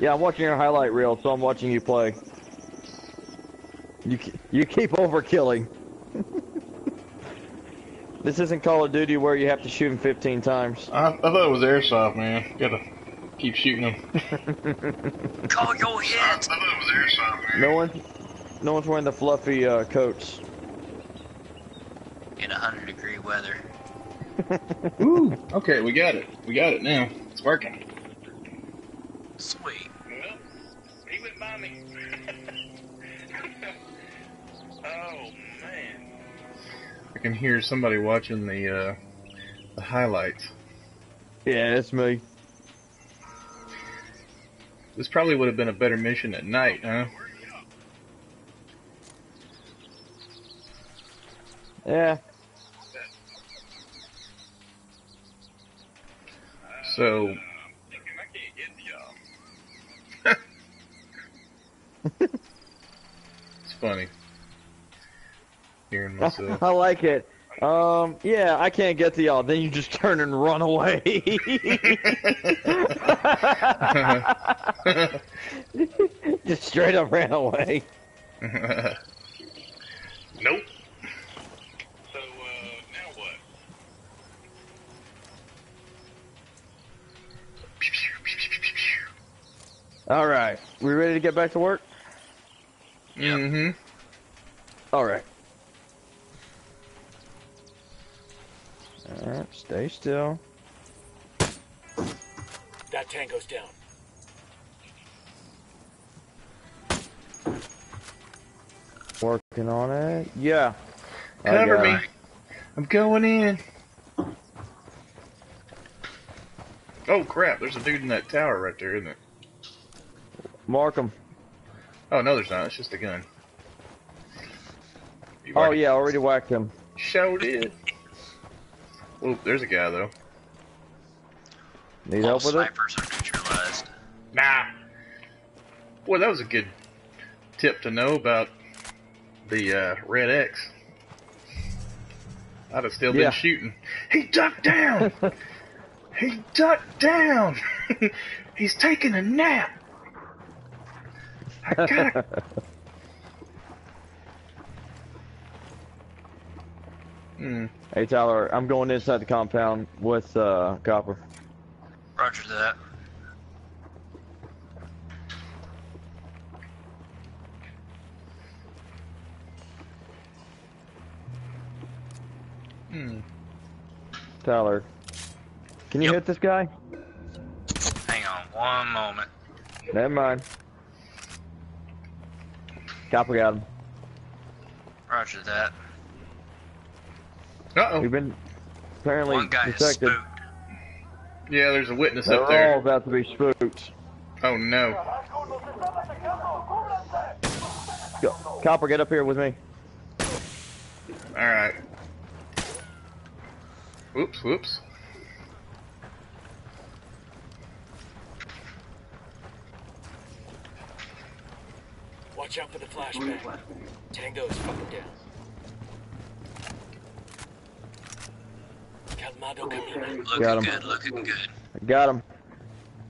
Yeah, I'm watching your highlight reel, so I'm watching you play. You ke- you keep overkilling. this isn't Call of Duty where you have to shoot him 15 times. I, I thought it was airsoft, man. Gotta keep shooting them. Call your hit. thought it was airsoft, man. No one, no one's wearing the fluffy uh, coats. In 100 degree weather. Ooh, okay, we got it. We got it now. It's working. I can hear somebody watching the uh, the highlights. Yeah, it's me. This probably would have been a better mission at night, huh? Yeah. So. it's funny. Hearing myself. I like it. Um, yeah, I can't get to y'all. Then you just turn and run away. just straight up ran away. nope. So, uh, now what? All right, we ready to get back to work? Mm-hmm. All right. All right, stay still. That tango's down. Working on it. Yeah. Cover uh, me. it. I'm going in. Oh crap, there's a dude in that tower right there, isn't it? Mark him. Oh no, there's not. It's just a gun. You've Oh already yeah, already whacked him. showed it. Oh, there's a guy though. Need All help with it? snipers are neutralized. Nah. Boy, that was a good tip to know about the uh, Red X. I'd have still Yeah. been shooting. He ducked down. he ducked down. He's taking a nap. I gotta. Hmm. Hey Tyler, I'm going inside the compound with uh, Copper. Roger that. Hmm. Tyler, can you Yep. hit this guy? Hang on one moment. Never mind. Copper got him. Roger that. Uh oh. We've been apparently One guy is detected. spooked. Yeah, there's a witness They're up there. all about to be spooked. Oh no. Go. Copper, get up here with me. Alright. Whoops, whoops. Watch out for the flashbang. Tango is fucking down. Calmado camina. Looking Got him. good, looking good. Got him.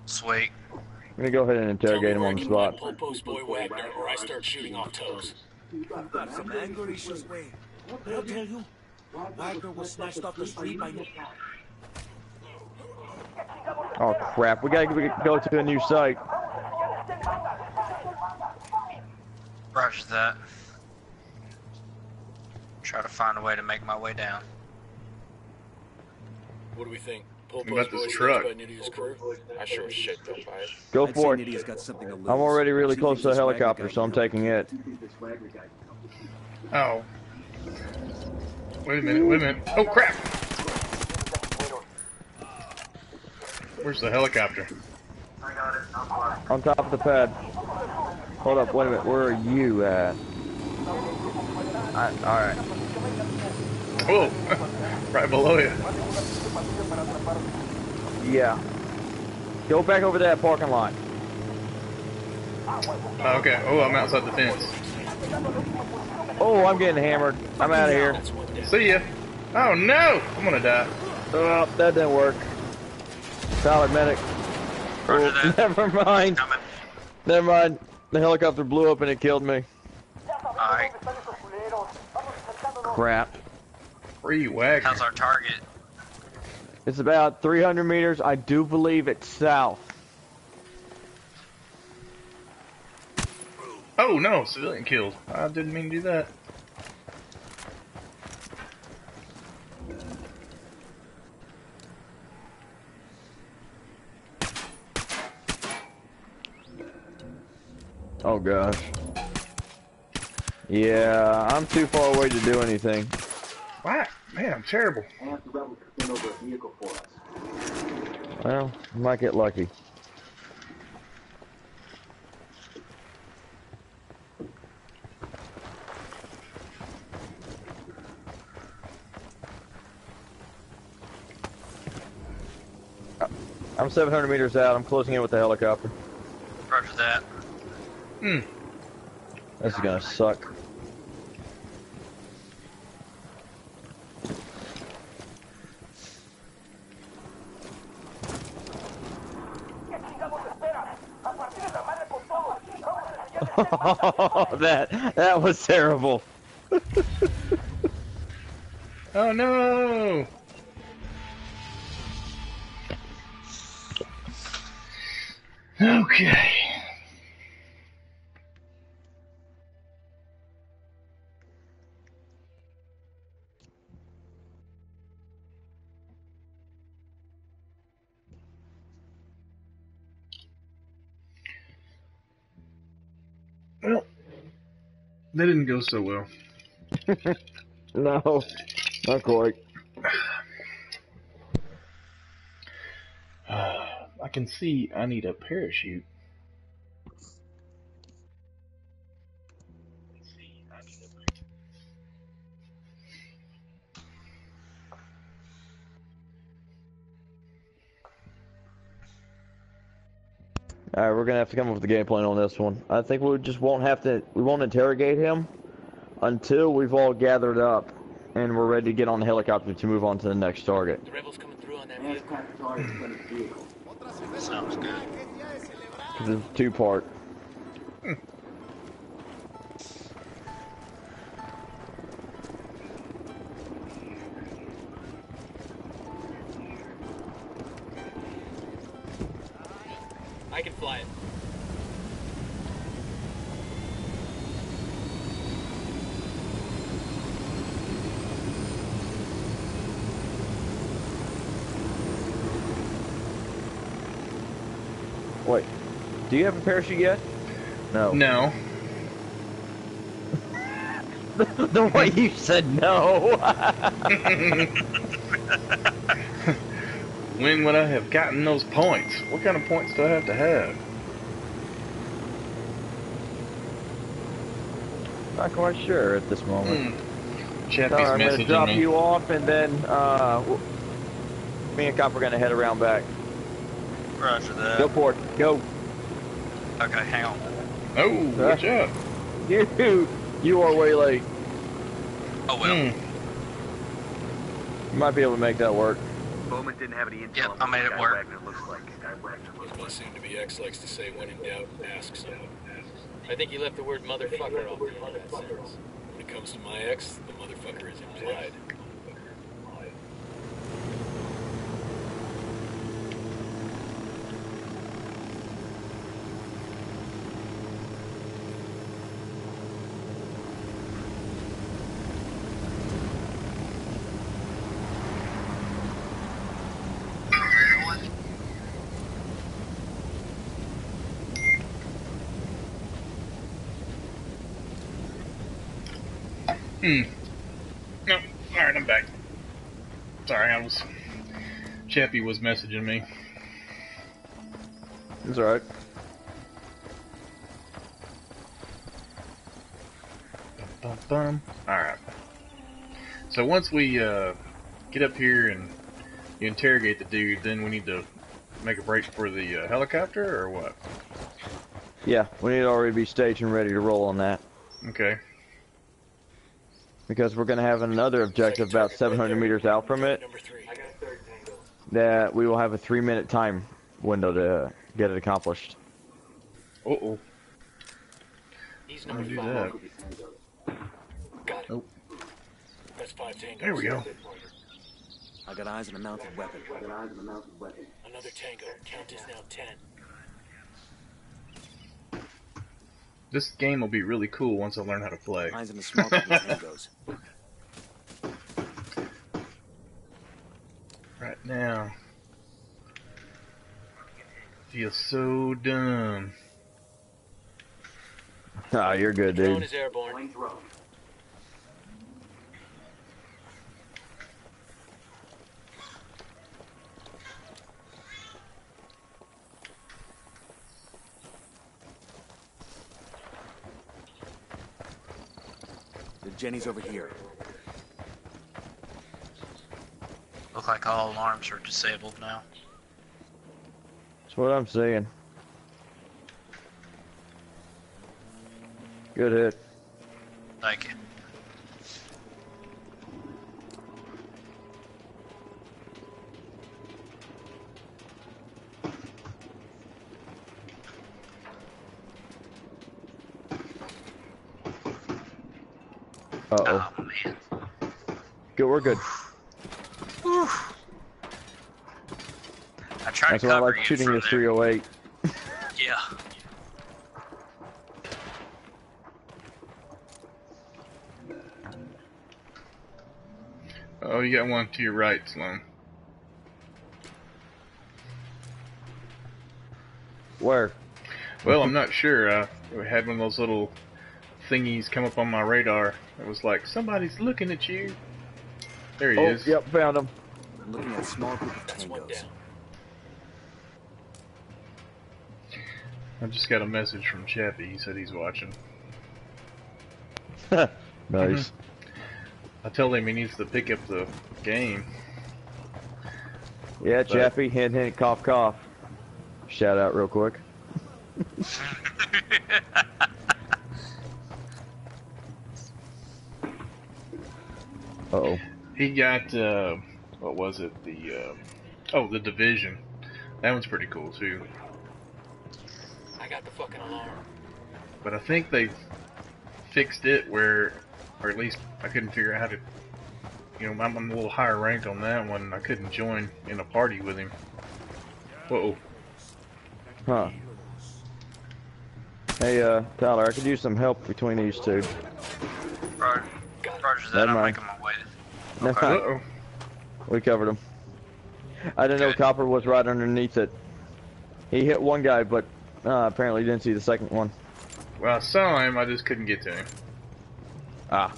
Sweet. I'm gonna go ahead and interrogate him on the spot. Boy Wagner, or I start shooting off toes. I've got some anger issues, Wayne. I'll tell you, Wagner was snatched off the street by no Oh crap, we gotta go to a new site. Roger that. Try to find a way to make my way down. What do we think? What Popo's about this truck? by Nidia's crew? I sure as shit don't buy it. Go I'd for say it. Nidia's got something to lose. I'm already really She close to the helicopter, so I'm taking it. Oh. Wait a minute, wait a minute. Oh crap! Where's the helicopter? On top of the pad. Hold up, wait a minute, where are you at? Alright. Whoa! right below you. Yeah. Go back over to that parking lot. Oh, okay. Oh, I'm outside the fence. Oh, I'm getting hammered. I'm out of here. That's one down. See ya. Oh no! I'm gonna die. Oh, that didn't work. Tyler, medic. Roger Oh, that. never mind. Coming. Never mind. The helicopter blew up and it killed me. Alright, Crap. Free Wagner. how's our target? It's about 300 meters. I do believe it's south. Oh no, civilian killed. I didn't mean to do that. Oh gosh. Yeah, I'm too far away to do anything. What? Man, I'm terrible. Ask the rebels to send over a vehicle for us. Well, might get lucky. I'm 700 meters out. I'm closing in with the helicopter. Roger that. Hmm. This is gonna suck. Oh, that that was terrible. Oh no! Okay. Well, that didn't go so well. No, not quite. I can see I need a parachute. All right, we're gonna have to come up with a game plan on this one. I think we just won't have to. We won't interrogate him until we've all gathered up and we're ready to get on the helicopter to move on to the next target. The rebels coming through on that Ask vehicle. Katari to send a vehicle. Sounds good. 'Cause It's two part. I can fly it. Wait, do you have a parachute yet? No. No. the way you said no. When would I have gotten those points? What kind of points do I have to have? Not quite sure at this moment. Hmm. Chappie's Alright, I'm gonna drop me. you off and then uh, me and Cop are gonna head around back. Roger that. Go that. for it. Go. Okay, hang on. Oh, watch out. You, you are way late. Oh well. Hmm. You might be able to make that work. Bowman didn't have any intel Yep, on I made it Guy work. Wagner looks like. Guy Wagner looks like. soon-to-be ex likes to say, when in doubt, ask so. I think you left the word motherfucker off the end of that sentence. When it comes to my ex, the motherfucker is implied. Hmm. No. Alright, I'm back. Sorry, I was. Chappie was messaging me. It's alright. Bum, bum. Alright. So once we uh, get up here and interrogate the dude, then we need to make a break for the uh, helicopter, or what? Yeah, we need to already be staged and ready to roll on that. Okay. Because we're gonna have another objective about 700 meters out from it that we will have a three minute time window to get it accomplished. Uh oh. He's How number do you do five. that? Got it. Nope. That's five tangos. There we go. I got eyes on a mounted weapon. Another tango. Count is now ten. This game will be really cool once I learn how to play. Eyes on a small group. Right now. Feel so dumb. Ah, you're good, Drone dude. Jenny's over here. Look like all alarms are disabled now. That's what I'm saying. Good hit. Thank you. Uh oh. Oh man. Good, we're good. I tried That's to why I like you shooting from this 308. Yeah. Oh, you got one to your right, Sloan. Where? Well, I'm not sure. Uh, we had one of those little thingies come up on my radar. It was like, somebody's looking at you. There he Oh, is. yep, found him. I'm looking at a small group of That's one tangos. down. I just got a message from Chappie. He said he's watching. nice. I told him he needs to pick up the game. Yeah, Chappie, hint, hint, cough, cough. Shout out real quick. Uh oh. He got, uh, what was it? The, uh, oh, the Division. That one's pretty cool, too. I got the fucking alarm. But I think they fixed it where, or at least I couldn't figure out how to, you know, I'm, I'm a little higher ranked on that one. I couldn't join in a party with him. Whoa. Huh. Hey, uh, Tyler, I could use some help between these two. Roger, Roger that. Never I'm mind. making my way. Never Okay. Uh oh. We covered him. I didn't know Copper was right underneath it. He hit one guy, but uh, apparently didn't see the second one. Well, I saw him, I just couldn't get to him. Ah.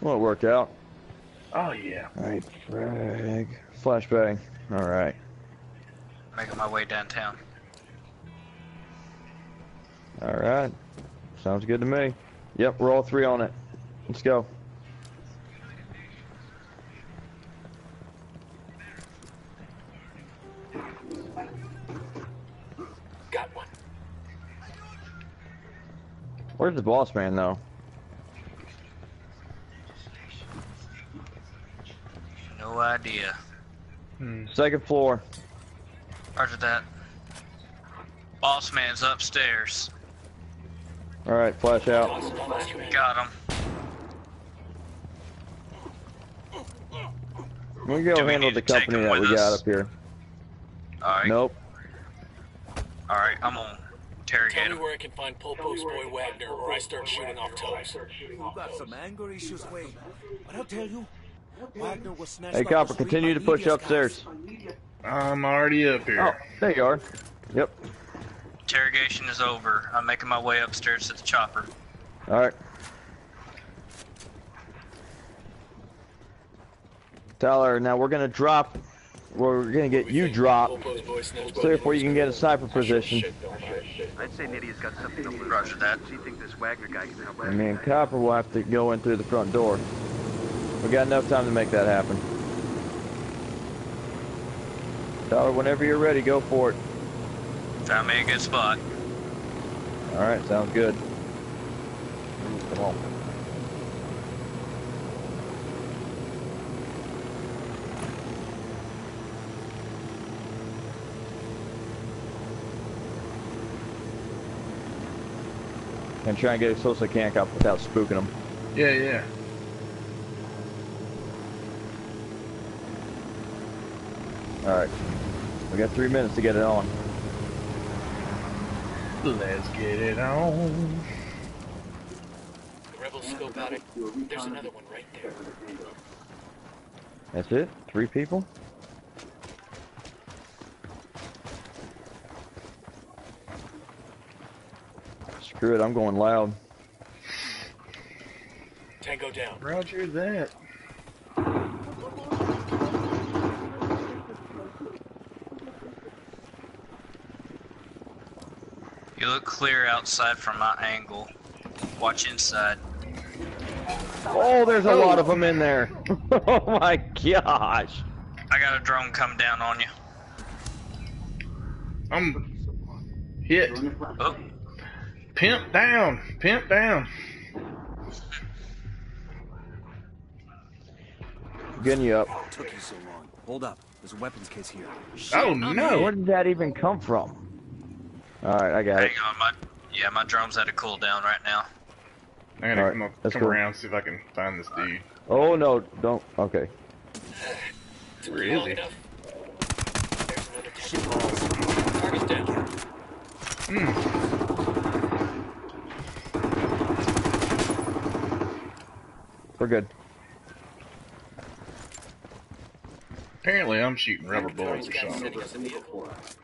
Well, it worked out. Oh, yeah. Alright, frag. Flashbang. Alright. Making my way downtown. Alright. Sounds good to me. Yep, we're all three on it. Let's go. Got one. Where's the boss man, though? No idea. Hmm. Second floor. Roger that. Boss man's upstairs. Alright, flash out. Toss it on this command. Got him. We go Do handle need the company him that we with got up here. Alright. Nope. Alright, I'm on. Interrogate Tell me where I can find Pulpo's Boy Wagner or I start shooting off toes. You got some anger issues, Wade. But I'll tell you, Wagner was snatched Hey, Copper, continue to push upstairs. I'm already up here. Oh, here. there you are. Yep. Interrogation is over. I'm making my way upstairs to the chopper. Alright. Tyler, now we're gonna drop. We're gonna get you Pole dropped. Post Boy snatched So therefore you can get a sniper position. Shit, don't matter. I'd say Nidia's got something to lose. Roger that. She think this Wagner guy can help. And me and Copper will have to go in through the front door. We got enough time to make that happen. Tyler, whenever you're ready, go for it. Found me a good spot. Alright, sounds good. Come on. And try and get as close as I can Cop, without spooking them. Yeah, yeah. Alright. We got three minutes to get it on. Let's get it on. The rebels scope out it. There's another one right there. That's it? Three people? Screw it, I'm going loud. Tango down. Roger that. Look clear outside from my angle. Watch inside. Oh, there's a lot of them in there. oh my gosh. I got a drone come down on you. I'm hit. Oh, Pimp down. Pimp down. Getting you up. Took you so long. Hold up. There's a weapons case here. Oh no. Where did that even come from? Alright, I got it. hang on, my yeah, my drone's at a cooldown right now. I gotta Alright, come, up, come cool. around see if I can find this dude. Oh no, don't. Okay. Where is Long he? enough. There's another tango. Target's down. Hmm. We're good. Apparently, I'm shooting rubber bullets or something. city vehicle for us.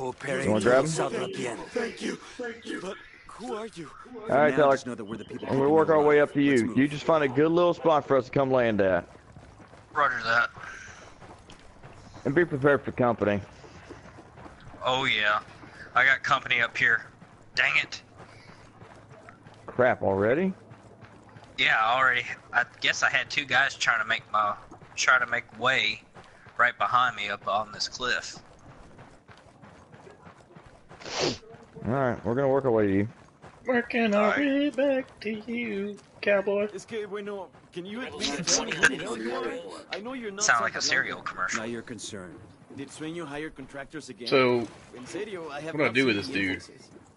Cooperating You wanna grab him? South again. Thank you. Thank you. But who are you? Alright, now Tyler. just know that we're the people I'm gonna work our way up to you. You just find a good little spot for us to come land at. Roger that. And be prepared for company. Oh yeah, I got company up here. Dang it. Crap already? Yeah, already. I guess I had two guys trying to make my try to make way right behind me up on this cliff. Alright, we're gonna work our way to you. Working our Alright. way back to you, cowboy. Es que, bueno, can you at least have tell me 20 what the minutes hell to you are? prepare. I know you're not Sound like a cereal commercial. Now you're concerned. Did Sueño hire contractors again? So, En serio, I have what do I not do with this dude?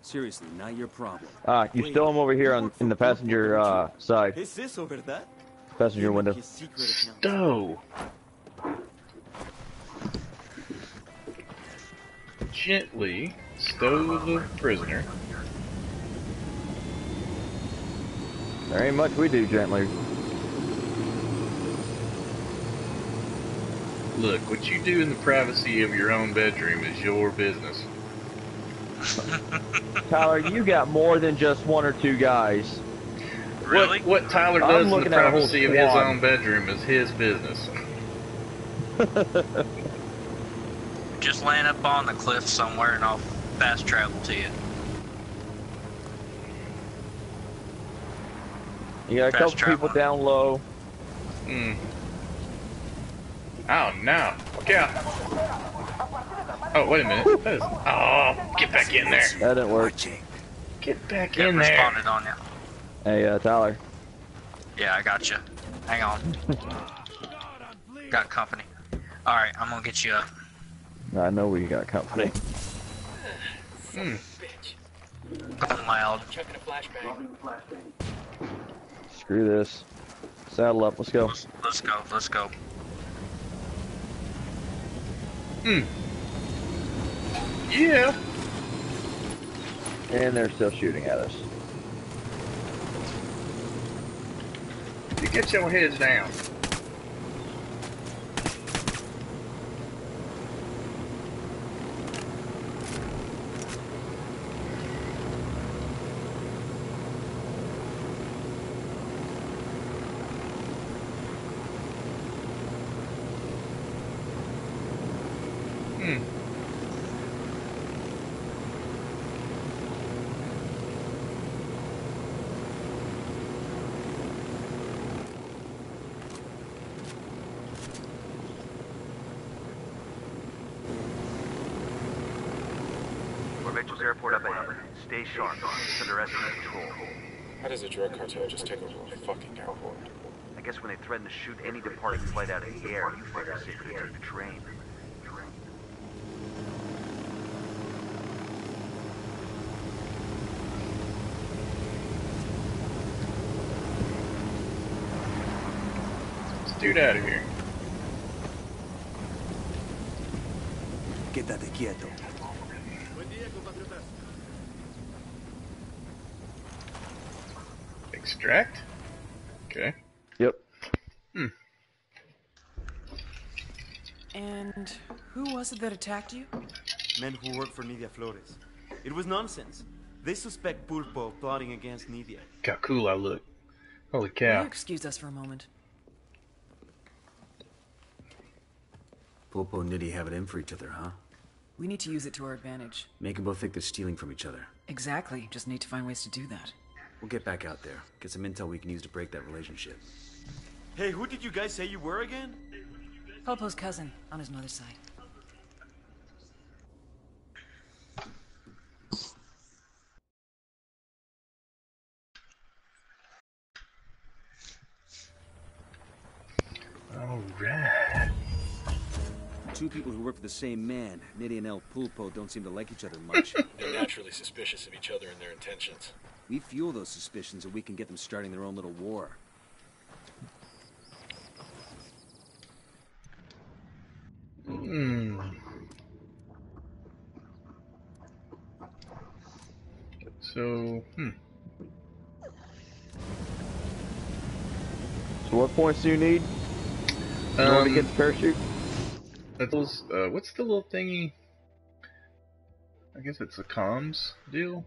Seriously, not your problem. Ah, you still him over here on in the passenger uh, side, Es eso, ¿verdad? passenger window. his secret account. stow. Gently stow the prisoner. There ain't much we do gently. Look, what you do in the privacy of your own bedroom is your business. Tyler, you got more than just one or two guys. Really? What, what Tyler does in the looking at a whole privacy of his own bedroom is his business. Just land up on the cliff somewhere and I'll fast travel to you. You got a Fast couple people down low. Hmm. Oh no! Look out! Oh wait a minute. That is. Oh, get back in there! That didn't work. Get back Get in there! responded on you. Hey, uh, Tyler. Yeah, I got you. Hang on. got company. All right, I'm gonna get you up. I know we got company. Hmm. Bitch. Going loud. A flashbang. Screw this. Saddle up. Let's go. Let's, let's go. Let's go. Yeah. And they're still shooting at us. You get your heads down. cartel just take over a fucking airport. I guess when they threaten to shoot any departing flight out of the air, you figure they could take the train. Let's dude out of here. Quédate quieto. Extract? Okay. Yep. Hmm. And who was it that attacked you? Men who work for Nidia Flores. It was nonsense. They suspect Pulpo of plotting against Nidia. Look how cool I look. Holy Will cow. you excuse us for a moment? Pulpo and Nidia have it in for each other, huh? We need to use it to our advantage. Make them both think they're stealing from each other. Exactly. Just need to find ways to do that. We'll get back out there, get some intel we can use to break that relationship. Hey, who did you guys say you were again? Pulpo's cousin, on his mother's side. Alright. Two people who work for the same man, Nidia and El Pulpo, don't seem to like each other much. They're naturally suspicious of each other and their intentions. We fuel those suspicions and we can get them starting their own little war. Hmm. So, hmm. So what points do you need in order to Um, get the parachute? That those, uh, what's the little thingy? I guess it's a comms deal.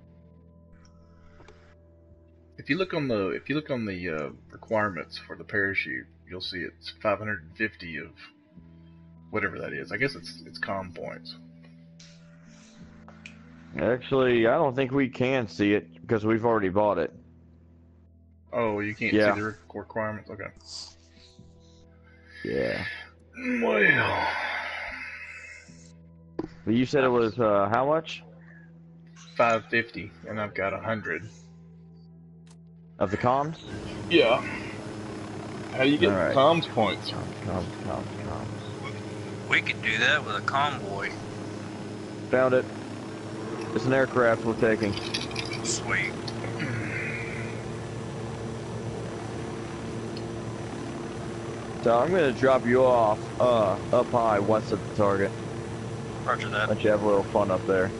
If you look on the if you look on the uh, requirements for the parachute, you'll see it's 550 of whatever that is. I guess it's it's com points. Actually, I don't think we can see it because we've already bought it. Oh, you can't Yeah. see the requirements. Okay. Yeah. Well, But you said it was uh, how much 550, and I've got 100. Of the comms? Yeah. How do you get Alright. comms points? Comms, comms, comms. We could do that with a convoy. Found it. It's an aircraft we're taking. Sweet. So I'm gonna drop you off uh, up high west of the target. Roger that. Let you have a little fun up there.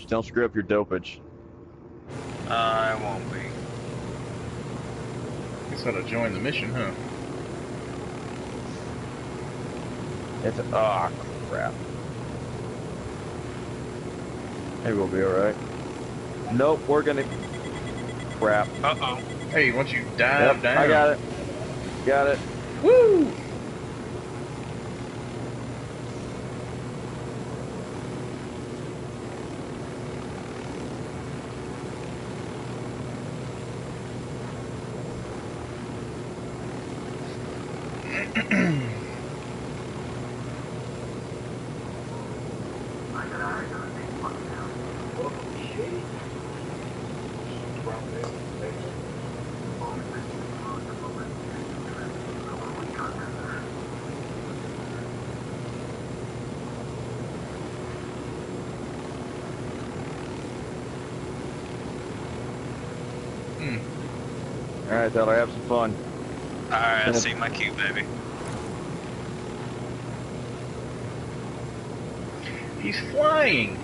Just don't screw up your dopage. I won't be. Guess I ought to join the mission, huh? It's a, ah crap. Maybe we'll be alright. Nope, we're gonna crap. Uh oh. Hey, once you dive Yep, down. I got it. Got it. Woo! Alright, Tyler, have some fun. Alright, I Yep. see my cue, baby. He's flying!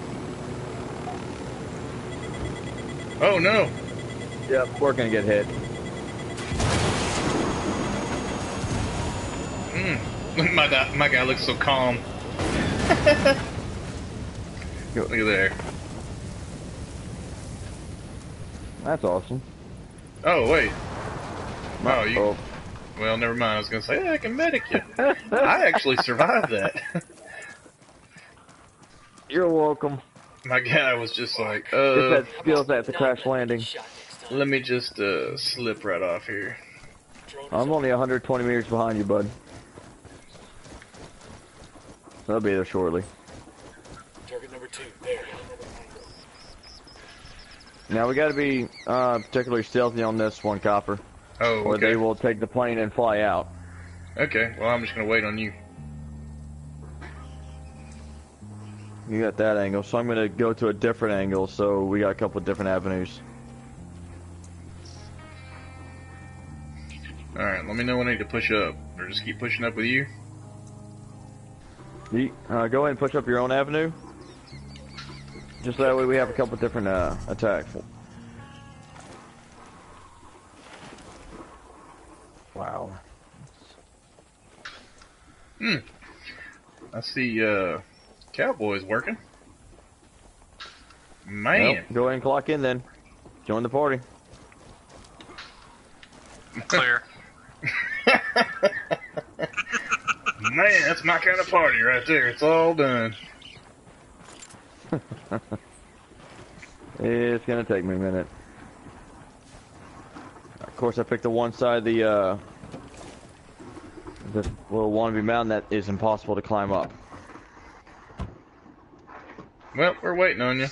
Oh no! Yep, we're gonna get hit. Mm. my, guy, my guy looks so calm. Look at there. That's awesome. Oh, wait. Oh, you. Oh, Well, never mind. I was going to say, hey, I can medic you. I actually survived that. you're welcome. My guy was just like, Get uh, that skills at the crash landing. let me just uh, slip right off here. I'm only 120 meters behind you, bud. I'll be there shortly. Target number two, there. Now we gotta be uh, particularly stealthy on this one, Copper, Oh, or they will take the plane and fly out. Okay, well, I'm just going to wait on you. you got that angle, so I'm gonna go to a different angle. So we got a couple different avenues. All right, let me know when I need to push up, or just keep pushing up with you. You, uh, go ahead and push up your own avenue. Just that way we have a couple different uh, attacks. Hmm. I see uh, Cowboys working. Man. Well, go ahead and clock in then. Join the party. Clear. Man, that's my kind of party right there. It's all done. It's gonna take me a minute. Of course, I picked the one side of the uh, this little wannabe mountain that is impossible to climb up. Well, we're waiting on you.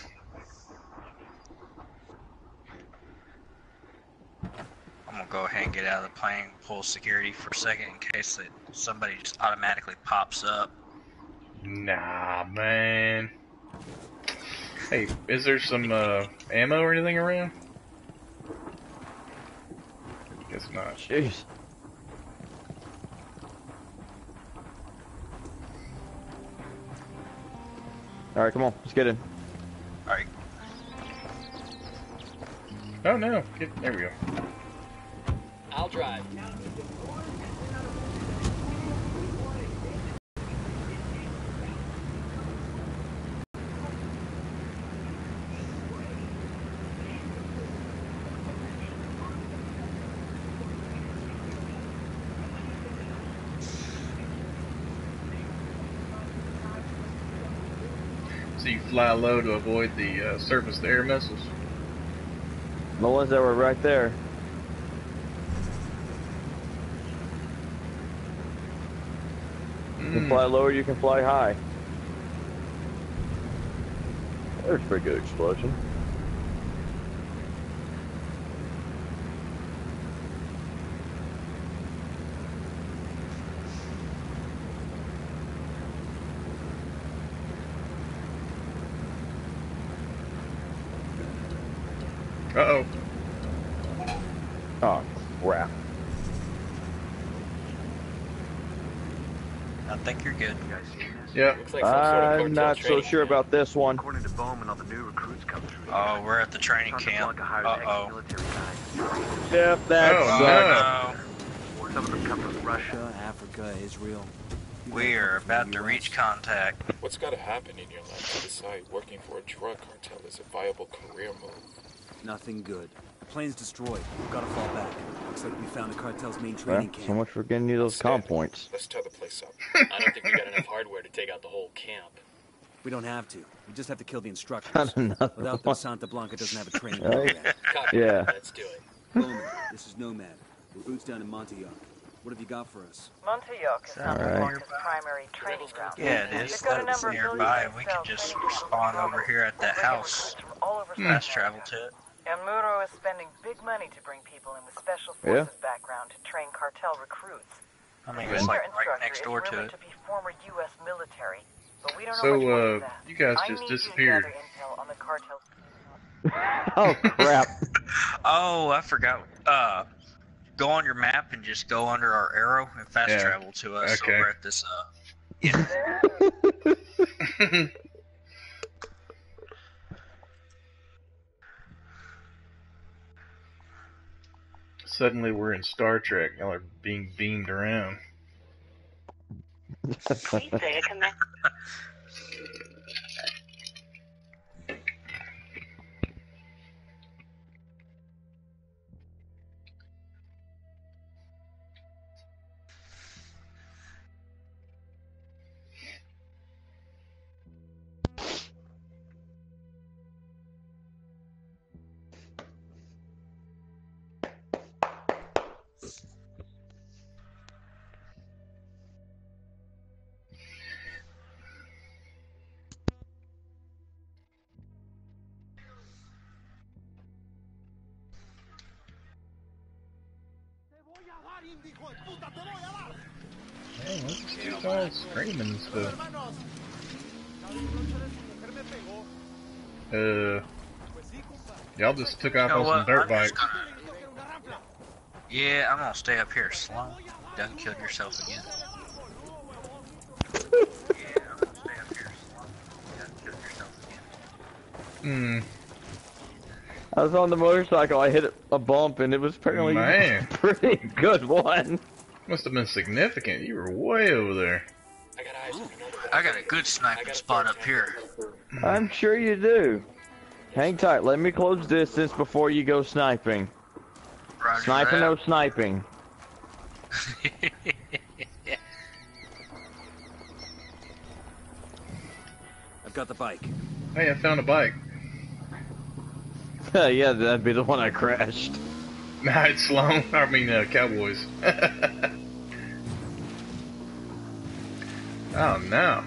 I'm gonna go ahead and get out of the plane, pull security for a second in case that somebody just automatically pops up. Nah, man. Hey, is there some uh, ammo or anything around? Guess not. Jeez. All right, come on, let's get in. Alright. Oh no, Get, there we go. I'll drive. So you fly low to avoid the uh, surface-to-air missiles. The ones that were right there. You can Mm. fly low or you can fly high. There's a pretty good explosion. Uh oh. Oh, crap. I think you're good. Yeah. Looks like some sort of I'm not so training sure about this one. According to Bowman, all the new recruits come through. Oh, we're at the training camp. Uh oh. ex-military guys. Yep, that Oh, sucks. Oh Some of them come from Russia. Russia, Africa, Israel. We are about to reach contact. What's got to happen in your life to decide working for a drug cartel is a viable career move? Nothing good. The plane's destroyed. We've got to fall back. Looks like we found the cartel's main Well, training camp. so much for getting you those com points. Let's tear the place up. I don't think we got enough hardware to take out the whole camp. We don't have to. We just have to kill the instructors. Got another Without them. Santa Blanca doesn't have a training Right. program. Yeah. Let's do it. Bowman, this is Nomad. We're boots down in Montuyoc. What have you got for us? Montuyoc is All Santa right. Blanca's primary training ground. Yeah, it is. They've got a That's number nearby. military We can just spawn over here at that house. recruits from all over South Fast travel to it. And Muro is spending big money to bring people in with special Yeah. forces background to train cartel recruits. I mean, Their it's like right instructor next is door to rumored it. to be former U.S. military, but we don't know So, much uh, that. you guys I just need to disappeared. gather intel on the cartel. oh crap! Oh, I forgot. Uh, go on your map and just go under our arrow and fast Yeah. travel to us Okay. over at this. Uh, Suddenly we're in Star Trek. Y'all are being beamed around. screaming and stuff? Uh, y'all just took off You know on some dirt I'm bikes. gonna- Yeah, I'm gonna stay up here slow. Don't kill yourself again. Hmm. I was on the motorcycle. I hit a bump, and it was apparently Man. a pretty good one. Must have been significant. You were way over there. I got a good sniping spot up here. I'm sure you do. Hang tight. Let me close distance before you go sniping. Roger sniping, that. no sniping. I've got the bike. Hey, I found a bike. yeah, that'd be the one I crashed. Nah, it's Sloan. I mean, uh, Cowboys. Oh no.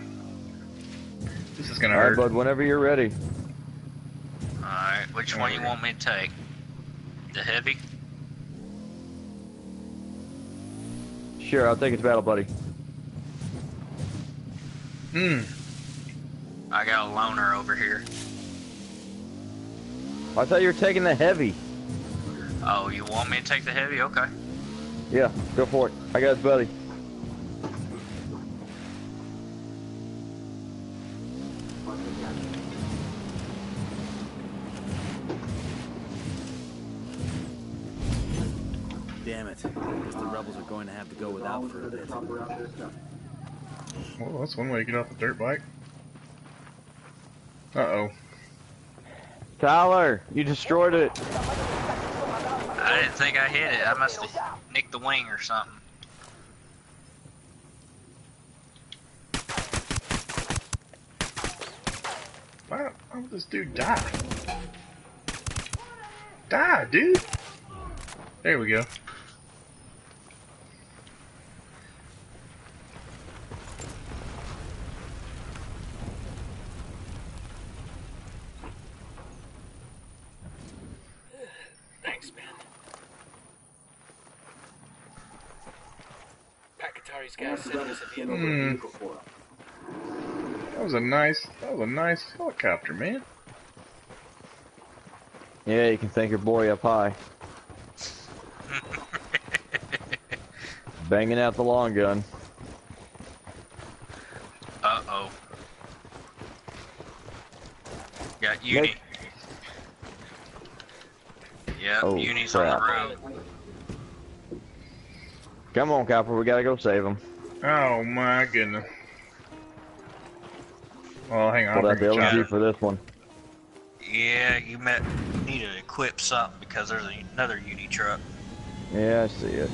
This is gonna All right, hurt. bud. Whenever you're ready. Alright, which one you want me to take? The heavy? Sure, I'll take his battle buddy. Hmm. I got a loner over here. I thought you were taking the heavy. Oh, you want me to take the heavy? Okay. Yeah, go for it. I got his buddy. Going to have to go without for a bit. Well, that's one way to get off the dirt bike. Uh oh. Tyler, you destroyed it. I didn't think I hit it. I must have nicked the wing or something. Why, why would this dude die? Die, dude! There we go. Pac Katari's guys sent us a vehicle. Hmm. That was a nice, that was a nice helicopter, man. Yeah, you can thank your boy up high. Banging out the long gun. Uh oh. Got Uni. Yep, Oh, Uni's on the crap. road. Come on, Copper, we gotta go save him. Oh my goodness. Well, hang on. Pull I'll out the bring LG for this one. Yeah, you met, need to equip something because there's another Uni truck. Yeah, I see it.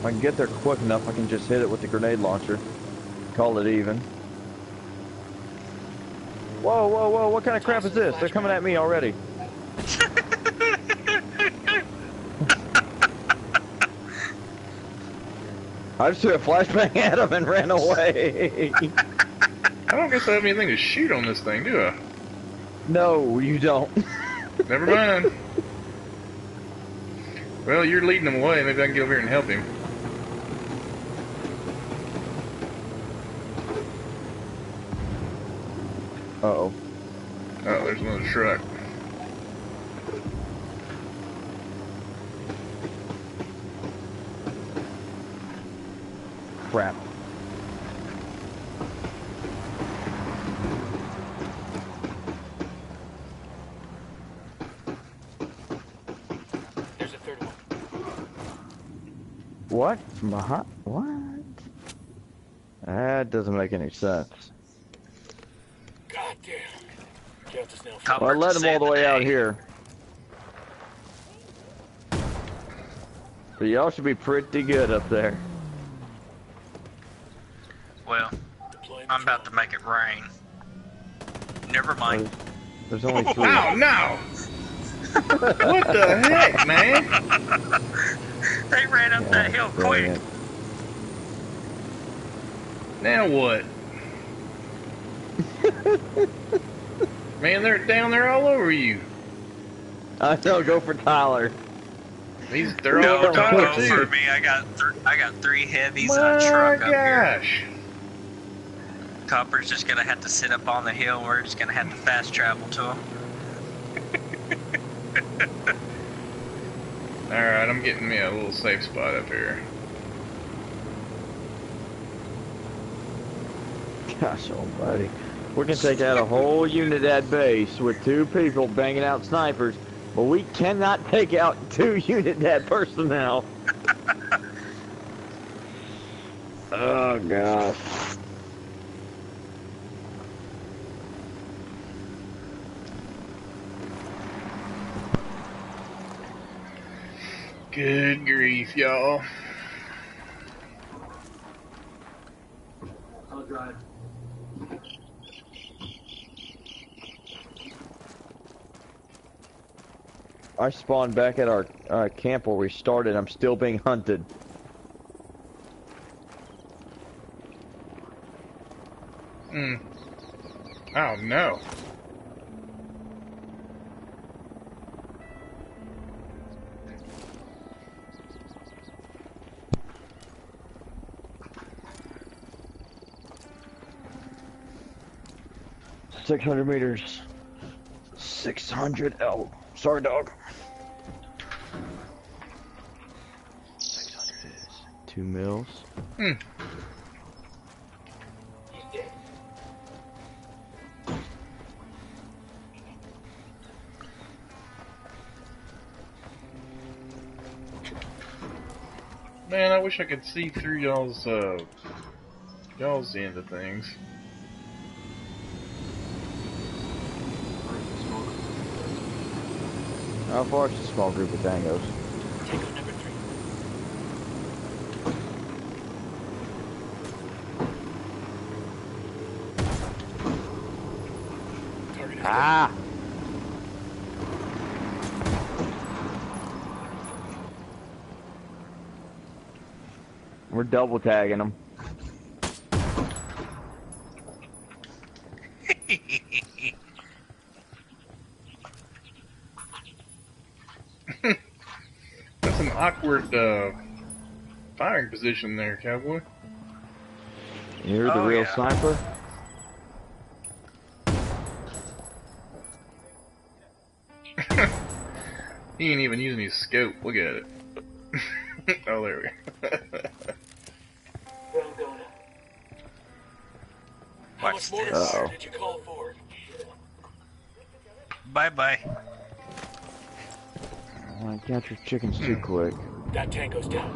If I can get there quick enough, I can just hit it with the grenade launcher. Call it even. Whoa, whoa, whoa, what kind of crap is this? They're coming at me already. I just threw a flashbang at him and ran away. I don't guess I have anything to shoot on this thing, do I? no, you don't. Never mind. well, you're leading him away. Maybe I can get over here and help him. Uh-oh. Oh, there's another truck. Crap. There's a third one. What? Behind? What? That doesn't make any sense. God damn. Kelt is now Top Well, I led him all the way out here. But y'all should be pretty good up there. Well, I'm about to make it rain. Never mind. There's only three. Wow, no! what the heck, man? They ran up that hill quick. Now what? Man, they're down there all over you. I know, go for Tyler. These they're No, all don't over go for me. I got th- I got three heavies and My a truck up here. Gosh. Copper's just gonna have to sit up on the hill. We're just gonna have to fast travel to him. Alright, I'm getting me a little safe spot up here. Gosh almighty. We can take out a whole unit at base with two people banging out snipers, but we cannot take out two unit at personnel. oh gosh. Good grief, y'all. I'll drive. I spawned back at our uh, camp where we started. I'm still being hunted. Hmm. Oh no. Six hundred meters. Six hundred. L. sorry, dog. Six hundred is two mils. Hmm. Man, I wish I could see through y'all's uh y'all's end of things. How far is a small group of tangos? Tango number three. Target Ah! We're double tagging them. Awkward uh firing position there, cowboy. You're the Oh, real yeah. sniper? He ain't even using his scope. Look at it. oh, there we go. Where I'm going. How Watch this. Uh-oh. did you call for? Bye bye. Oh, got your chickens too quick. That tango's down.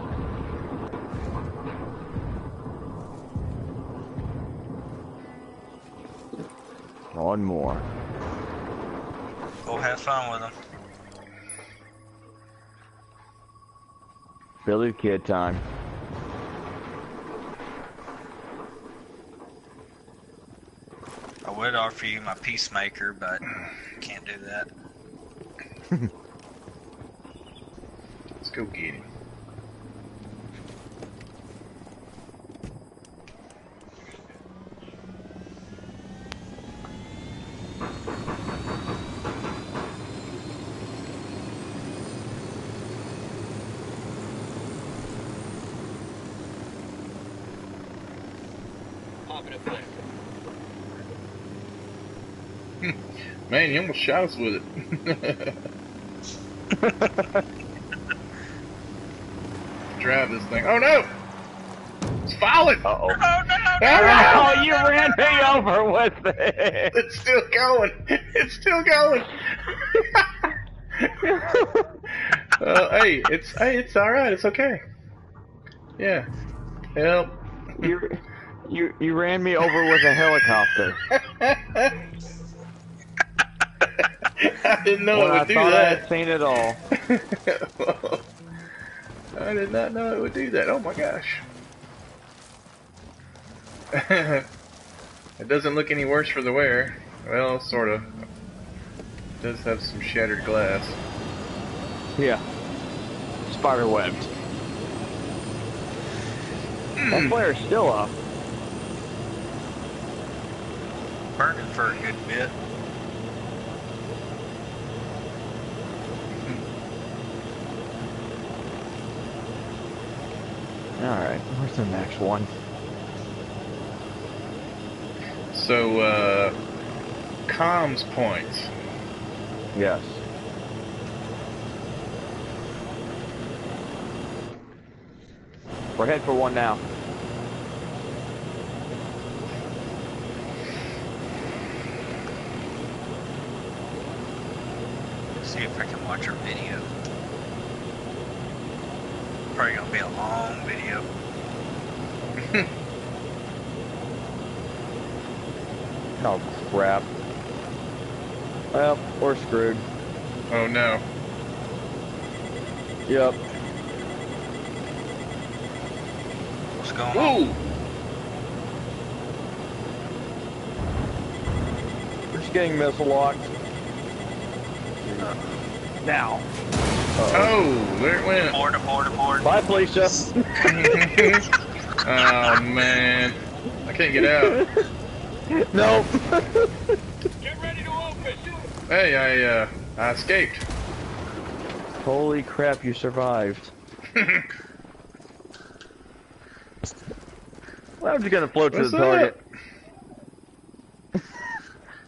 One more. Go have fun with them. Billy the Kid time. I would offer you my peacemaker, but can't do that. Let's go get him. Popping a flank. Man, you almost shot us with it. Drive this thing. Oh no! It's falling! Uh oh. Oh no no no! Oh, you ran me over with it. It's still going! It's still going! uh, hey, it's hey, it's alright, it's okay. Yeah. Help. You, you, you ran me over with a helicopter. I didn't know Well, it I would do thought I had that. seen it all. I did not know it would do that. Oh my gosh. it doesn't look any worse for the wear. Well, sort of. does have some shattered glass. Yeah. Spider webbed. Hmm. That flare's still up. Burning for a good bit. Where's the next one? So, uh, comms points. Yes. We're heading for one now. See if I can watch her video. Probably gonna be a long video. Oh crap. Well, we're screwed. Oh no. Yep. What's going on? Whoa! We're just getting missile locked. Now. Oh, there it went. Aboard, aboard, aboard. Bye, Felicia. oh man, I can't get out. nope. Hey, I uh, I escaped. Holy crap, you survived. well, I'm just gonna float to the target.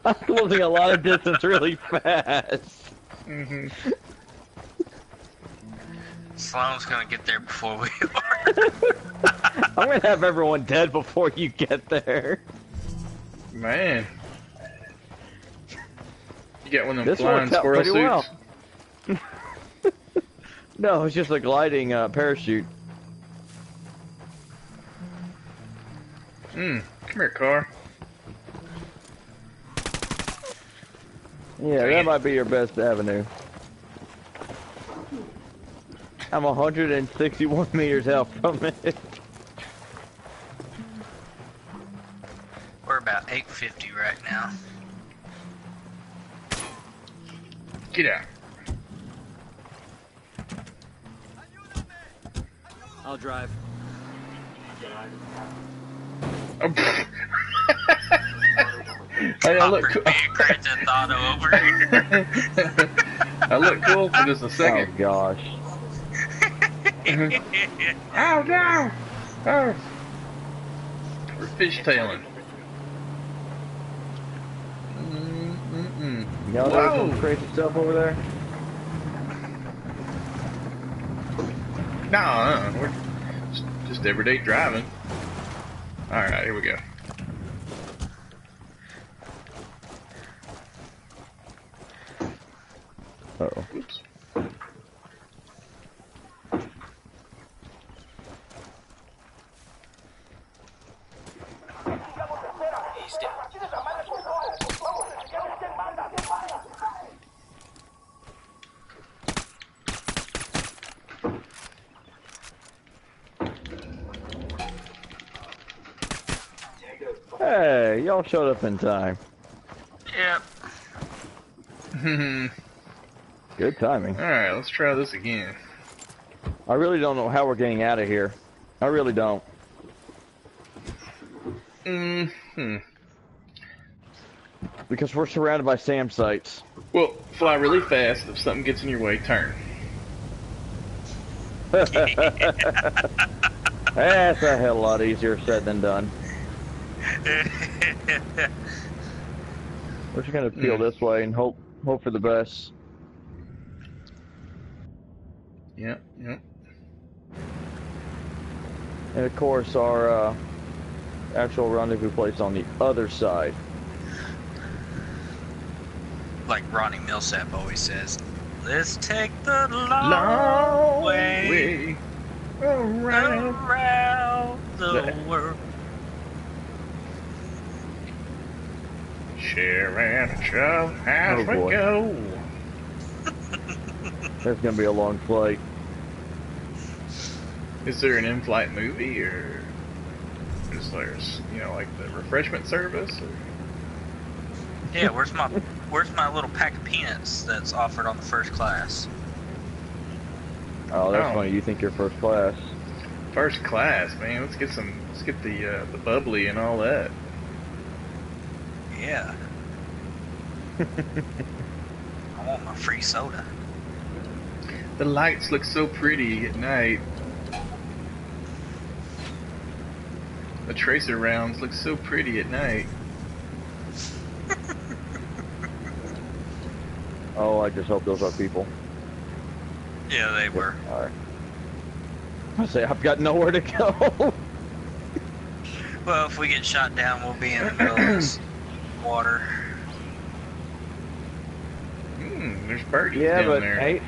I'm closing a lot of distance really fast. hmm Sloan's gonna get there before we are. I'm gonna have everyone dead before you get there. Man, you get one of them This flying squirrel pretty well. No, it's just a gliding uh, parachute. Hmm. Come here, car. Yeah, that might be your best avenue. I'm 161 meters out from it. We're about 850 right now. Get out. I'll drive. Oh, hey, I look cool. me a Grand Theft Auto over here. I look cool for just a second. Oh gosh. Oh no! Oh. We're fishtailing. Y'all doing some crazy stuff over there? No, uh, we're just, just everyday driving. All right, here we go. Uh oh. Oops. He's down. Hey, y'all showed up in time. Yep. Good timing. Alright, let's try this again. I really don't know how we're getting out of here. I really don't. Mm-hmm. Because we're surrounded by SAM sites. Well, fly really fast. If something gets in your way, turn. That's a hell of a lot easier said than done. We're just gonna peel Hmm. this way and hope hope for the best. Yep, yep. And of course, our uh, actual rendezvous place on the other side. like Ronnie Milsap always says, let's take the long, Long way, way around. around the That- world. Sharing a trail as Oh, we boy. go. There's gonna be a long flight. Is there an in-flight movie, or is there, you know, like the refreshment service? Or... Yeah, where's my where's my little pack of peanuts that's offered on the first class? Oh, that's Oh. funny. You think you're first class? First class, man. Let's get some. Let's get the uh, the bubbly and all that. Yeah. I want my free soda. The lights look so pretty at night. the tracer rounds look so pretty at night. Oh, I just hope those are people. Yeah, they were. Alright. I say I've got nowhere to go. Well, if we get shot down, we'll be in the middle of this water. Hmm, there's birdies yeah, down but there.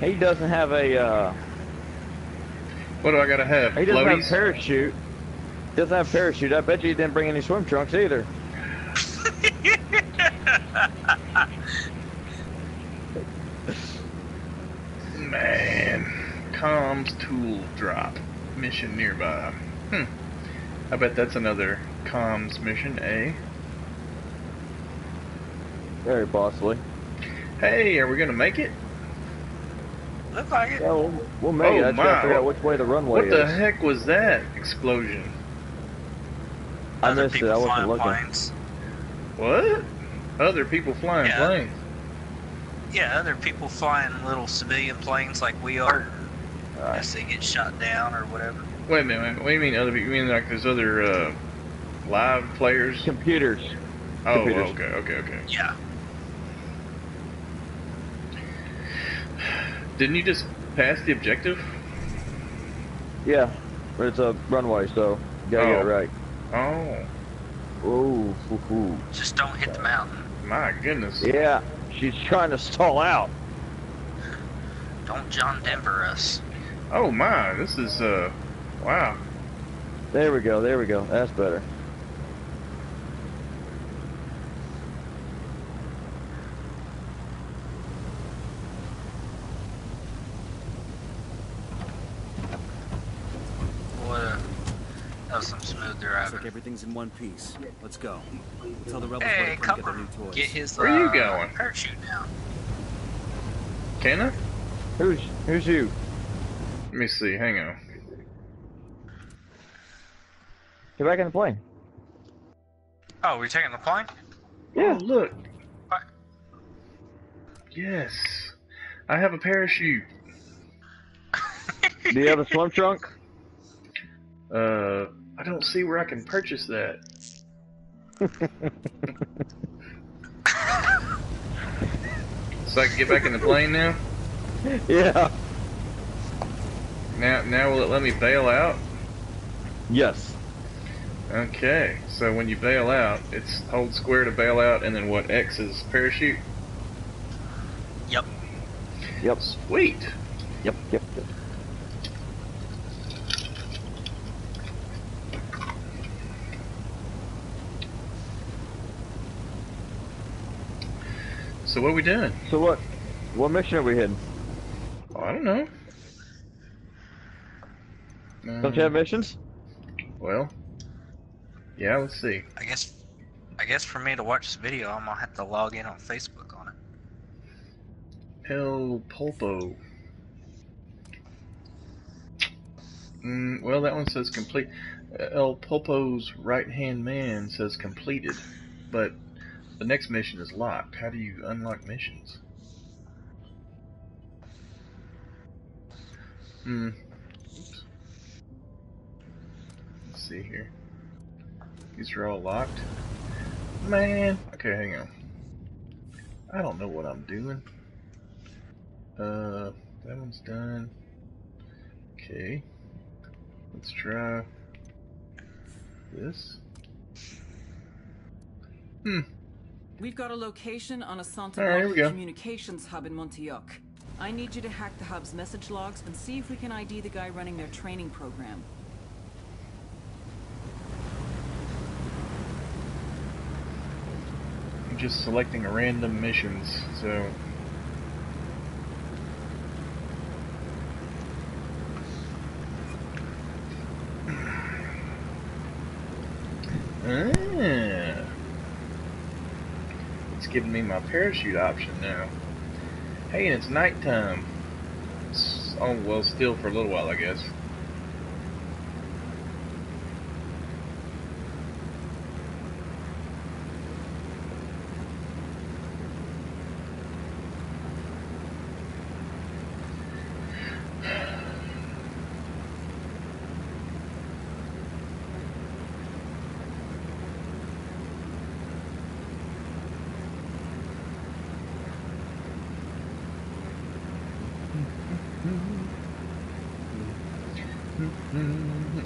he he doesn't have a uh, What do I gotta have? he doesn't have a Floaties? parachute. Doesn't have a parachute. I bet you he didn't bring any swim trunks either. Man, comms tool drop mission nearby. Hmm. I bet that's another comms mission, eh? Very possibly. Hey, are we gonna make it? Look like it. Yeah, we'll, we'll make Oh, it. I just gotta my. figure out which way the runway What the heck was that explosion? I Other missed it. people I wasn't flying looking. planes. What? Other people flying Yeah. planes. Yeah, other people flying little civilian planes like we are. Unless they get shot down or whatever. Wait a minute. What do you mean other people? You mean like there's other uh, live players? Computers. Oh, Computers. okay, okay, okay. Yeah. Didn't you just pass the objective? Yeah, but it's a runway, so you gotta get it Oh. right. Oh, Ooh, hoo, hoo. Just don't hit the mountain. my goodness. Yeah, she's trying to stall out. Don't John Denver us. Oh my, this is uh, wow. There we go. There we go. That's better. What a, that was some smooth Looks like everything's in one piece. Let's go. We'll tell the rebels Hey, where to come get their new on. toys. Get his Where are you uh, going? parachute down. Can I? Who's who's you? Let me see. Hang on. Get back in the plane. Oh, we're taking the plane? Oh, look. What? Yes, I have a parachute. Do you have a swim trunk? Uh, I don't see where I can purchase that. So I can get back in the plane now. yeah. Now, now will it let me bail out? Yes. Okay, so when you bail out, it's hold square to bail out, and then what? X is parachute. Yep. Yep. Sweet. Yep. Yep. yep. So what are we doing? So what? What mission are we hitting? Oh, I don't know. Don't you have missions? Well, yeah. Let's see. I guess I guess for me to watch this video, I'm gonna have to log in on Facebook on it. El Pulpo. Mm, well, that one says complete. Uh, El Pulpo's right hand man says completed, but the next mission is locked. How do you unlock missions? Hmm. Oops. Let's see here. These are all locked. Man. Okay, hang on. I don't know what I'm doing. Uh, that one's done. Okay. Let's try this. Hmm. We've got a location on a Santa right, here we go. communications hub in Montuyoc. I need you to hack the hub's message logs and see if we can ID the guy running their training program. I'm just selecting random missions, so. Ah. Giving me my parachute option now. Hey, and it's nighttime. It's, oh, well, still for a little while, I guess.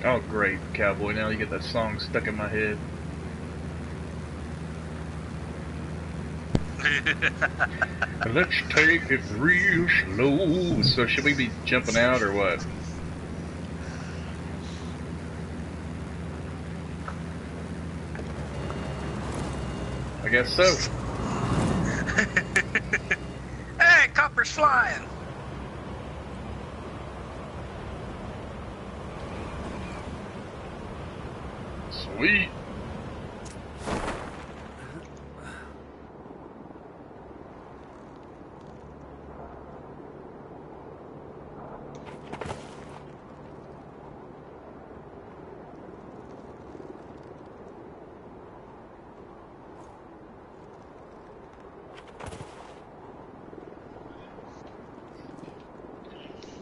Oh, great, cowboy! Now you get that song stuck in my head. Let's take it real slow. So should we be jumping out or what? I guess so. hey, copper's flying. Sweet.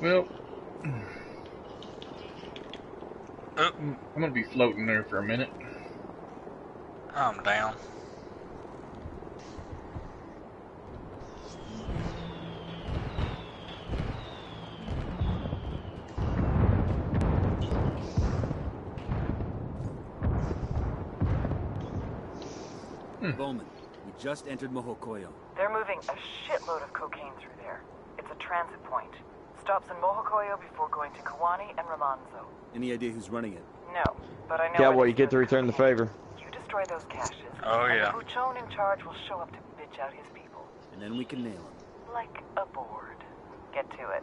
Well, I'm gonna be floating there for a minute. I'm down. Hmm. Bowman, we just entered Mojocoyo. They're moving a shitload of cocaine through there. It's a transit point. Stops in Mojocoyo before going to Koani and Remanzo. Any idea who's running it? No, but I know Cowboy, it you get to return the favor. You destroy those caches. Oh, and yeah. the Buchon in charge will show up to bitch out his people. And then we can nail him. Like a board. Get to it.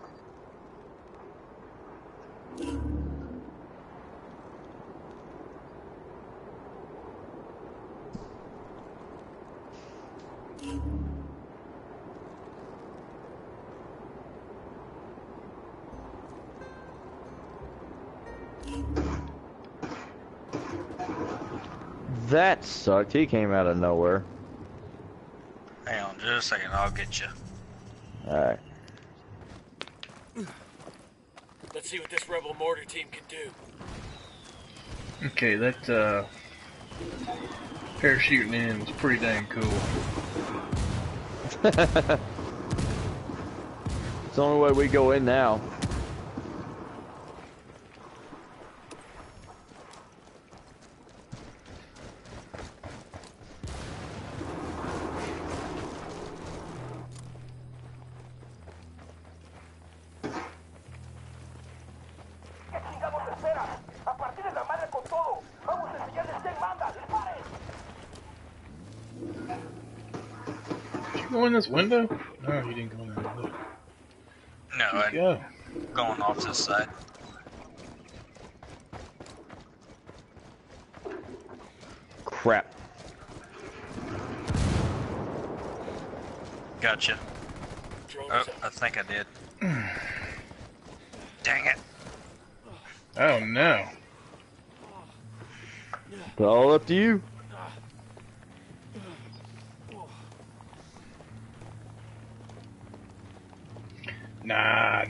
That sucked. He came out of nowhere. Hang on just a second, I'll get you. Alright. Let's see what this rebel mortar team can do. Okay, that uh, parachuting in was pretty dang cool. It's the only way we go in now. Did you go in this window? No, you didn't go in that window. No, I, Go. going off this side. Crap. Gotcha. Oh, I think I did. Dang it. Oh no. It's all up to you.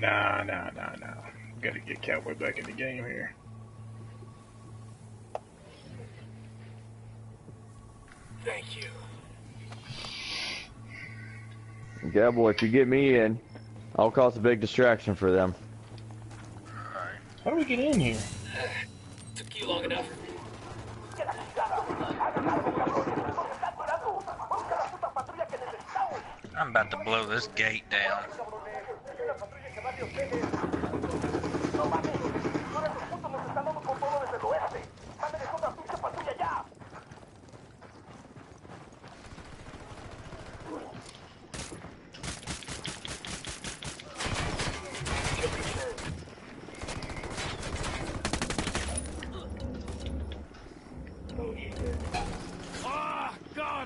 Nah, nah, nah, nah, nah. Gotta get Cowboy back in the game here. Thank you. Cowboy, if you get me in, I'll cause a big distraction for them. Alright. How do we get in here? Took you long enough. I'm about to blow this gate down. God,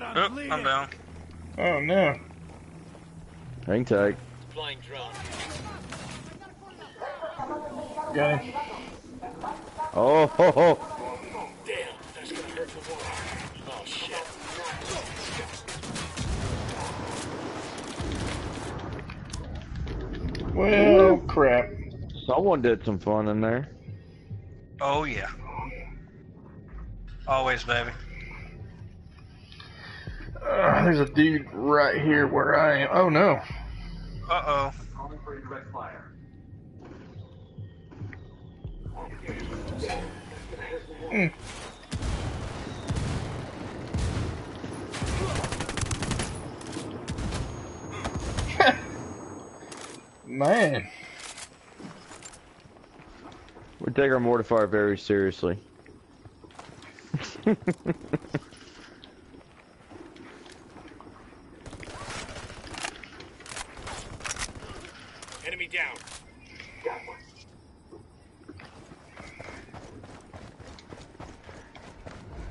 I'm Oh. I'm down. Oh no. Hang tight. Flying drone. Got him. Oh, ho, ho. Damn, that's gonna hurt for more. Oh shit. Well, crap. Someone did some fun in there. Oh, yeah. Always, baby. Uh, there's a dude right here where I am. Oh no. Uh-oh. Mm. Man. We take our mortifier very seriously. Enemy down.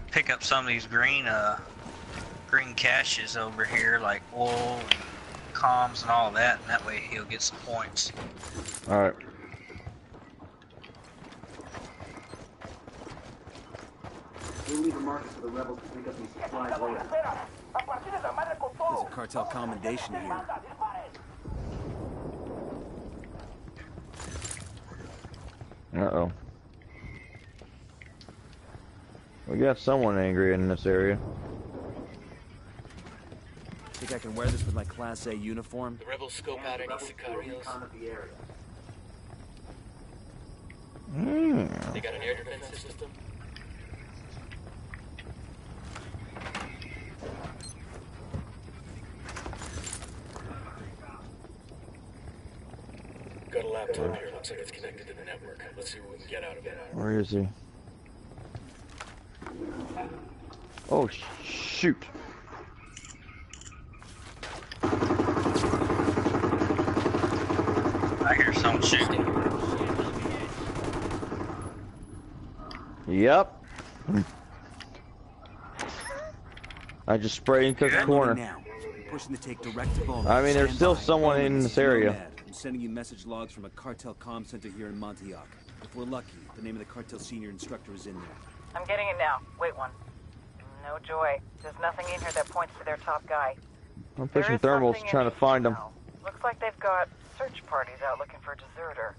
Pick up some of these green, uh, green caches over here, like wool, and comms, and all that, and that way he'll get some points. Alright. We'll leave a marker for the rebels to pick up these supplies later. There's a cartel commendation here. Uh-oh. We got someone angry in this area. Think I can wear this with my Class A uniform? The rebels scope out any Sicarios. Hmm. They got an air defense system. Got a laptop here. Looks like it's connected to the network. Let's see what we can get out of it. Where is he? Oh, shoot. I hear someone shooting. Yep. I just sprayed into the Unloading corner. Now. Pushing the take direct to Bowman. I mean, there's Stand still by. someone Bowman, in this this is area. Nomad. I'm sending you message logs from a cartel comm center here in Montuyoc. If we're lucky, the name of the cartel senior instructor is in there. I'm getting it now. Wait one. No joy. There's nothing in here that points to their top guy. I'm There pushing thermals trying to find them. Looks like they've got search parties out looking for a deserter.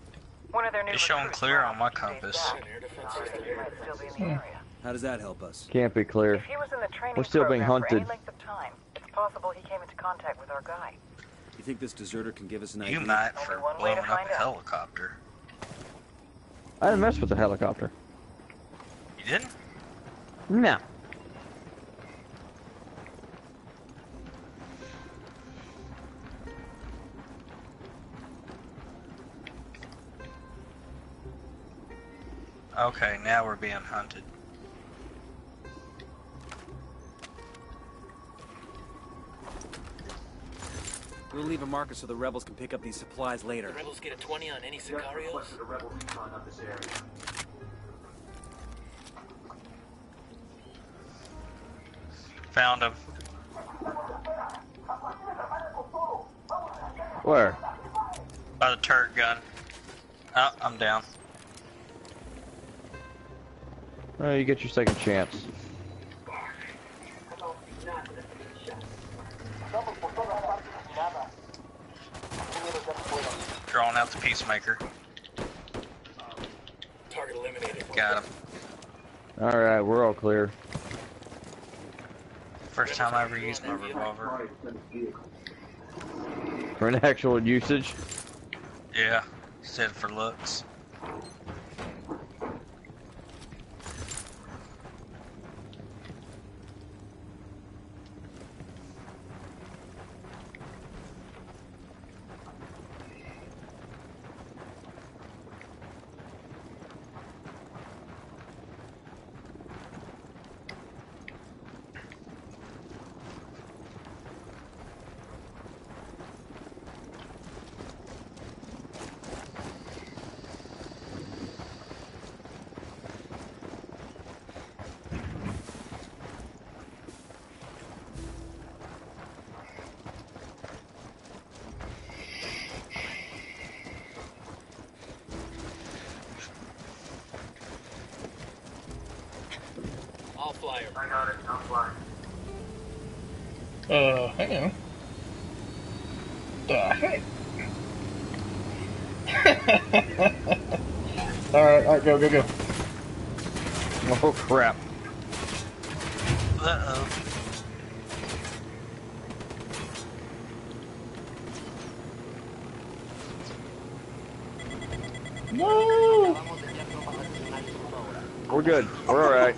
One of their new It's showing clear on my a few days compass. back. He might still be in the hmm. area. How does that help us? Can't be clear. If he was in the training We're still being program for any hunted. length of time, it's possible he came into contact with our guy. You think this deserter can give us an You idea? might for one way blowing up a out. helicopter. I didn't mess with the helicopter. You didn't? No. Okay, now we're being hunted. We'll leave a marker so the rebels can pick up these supplies later. The rebels get a 20 on any Sicarios. The rebels recon up this area. Found him. Where? By the turret gun. Oh, I'm down. Oh, you get your second chance. Drawing out the peacemaker. Target eliminated. Got him. Alright, we're all clear. First time I ever used my revolver. For an actual usage. Yeah, said for looks. I'll fly her. I got it. I'm flying. Uh, hang on. The heck? alright, alright, go, go, go. Oh crap. Uh oh. No! We're good. We're all right.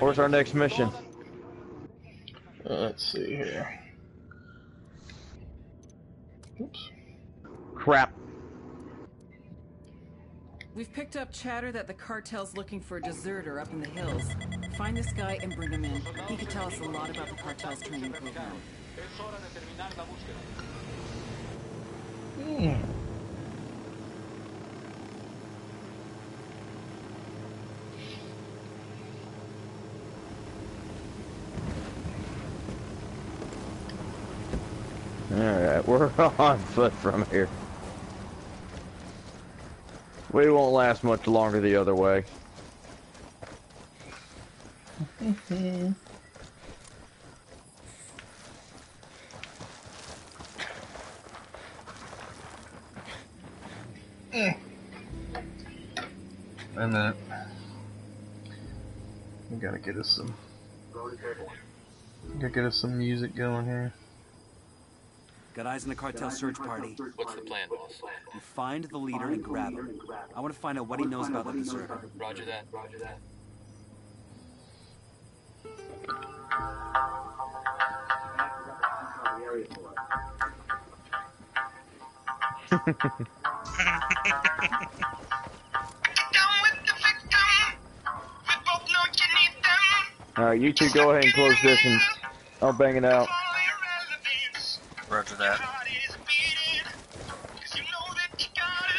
Where's our next mission? Uh, let's see here. Oops. Crap. We've picked up chatter that the cartel's looking for a deserter up in the hills. Find this guy and bring him in. He could tell us a lot about the cartel's training program. Hmm. Alright, we're on foot from here. We won't last much longer the other way. Wait a. We gotta get us some. Gotta get us some music going here. Got eyes on the cartel search party. What's the plan, boss? You find the leader and grab him. I want to find out what he knows about the deserter. Roger that. Roger that. Alright, you two go ahead and close this and I'll bang it out. That.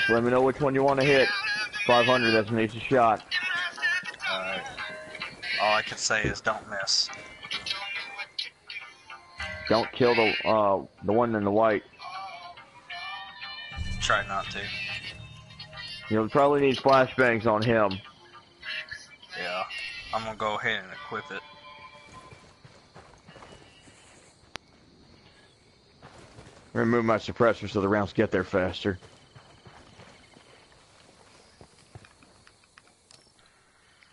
Let me know which one you want to hit. 500, that's an easy shot. Alright. All I can say is don't miss. Don't kill the uh the one in the white. Try not to. You'll probably need flashbangs on him. Yeah. I'm gonna go ahead and equip it. Remove my suppressor so the rounds get there faster.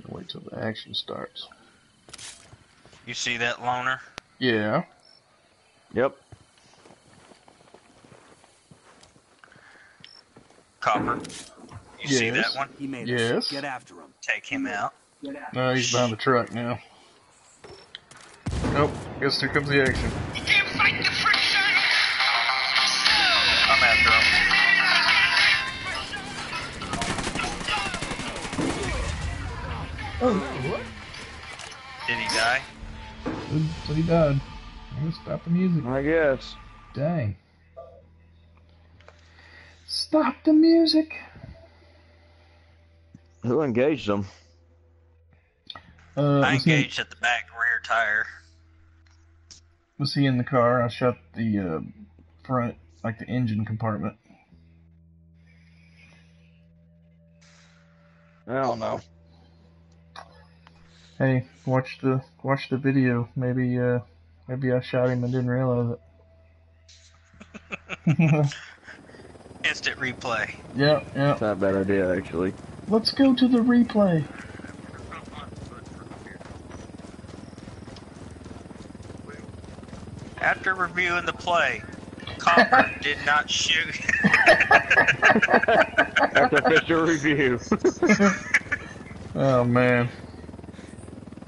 Wait till the action starts. You see that loner? Yeah. Yep. Copper. You see that one? He made Yes. us. Get after him. Take him out. No, he's behind the truck now. Nope. Guess here comes the action. Oh, what? Did he die? So he died. I'm gonna stop the music. I guess. Dang. Stop the music. Who engaged them? Uh, I was, he, engaged at the back rear tire. was he in the car? I shut the uh, front, like the engine compartment. I don't know. Hey, watch the watch the video. Maybe uh, maybe I shot him and didn't realize it. Instant replay. yeah, yeah. It's not a bad idea, actually. Let's go to the replay. After reviewing the play, Copper did not shoot. After official review. Oh man.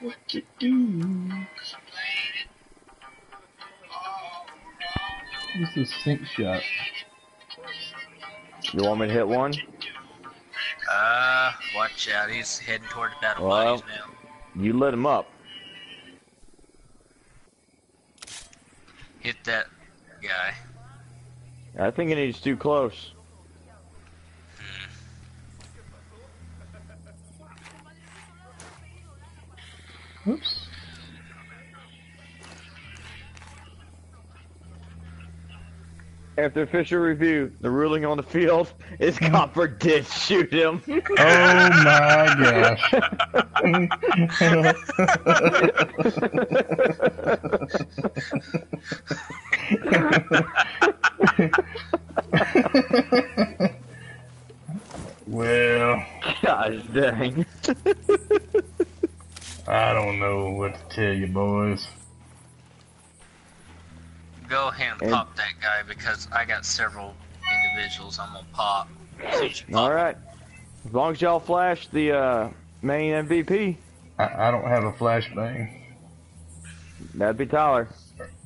What you do? What's this sync shot? You want me to hit one? Uh, watch out, he's heading toward the battle Well. bodies now. You lit him up. Hit that guy. I think he's too close. Oops. After official review, the ruling on the field is hmm. Copper did shoot him. Oh my gosh. well, gosh dang. I don't know what to tell you, boys. Go ahead and And- pop that guy because I got several individuals I'm gonna pop. So pop All right. As long as y'all flash the uh, main MVP, I, I don't have a flashbang. that'd be Tyler.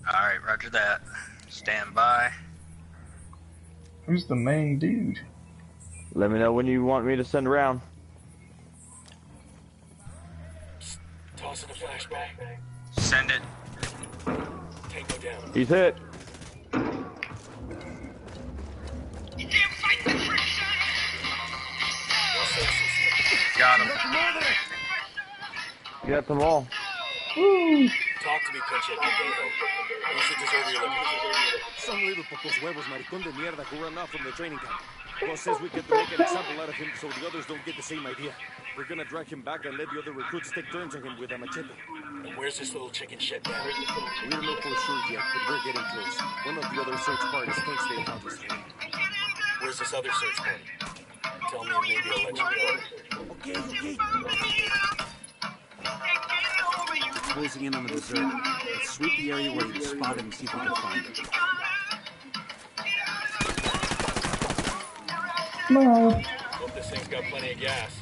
Alright, roger that. Stand by. Who's the main dude? Let me know when you want me to send around. Tossing a flashbang. Send it. Tango down. He's hit. Got him. You got them all. Talk to me, Pinche Pendejo. Who's the deserter you're looking for? Some little pocos huevos maricón de mierda who ran off from the training camp. Boss says we get to make an example out of him so the others don't get the same idea. We're gonna drag him back and let the other recruits take turns on him with a machete. And where's this little chicken shit now? We're not for sure yet, but we're getting close. One of the other search parties thinks they found us. Where's this other search party? Tell me maybe I'll let you go. Okay, okay. Closing in on the dessert. Let's sweep the area where you spot him and see if we can find him. No. Hope this thing's got plenty of gas.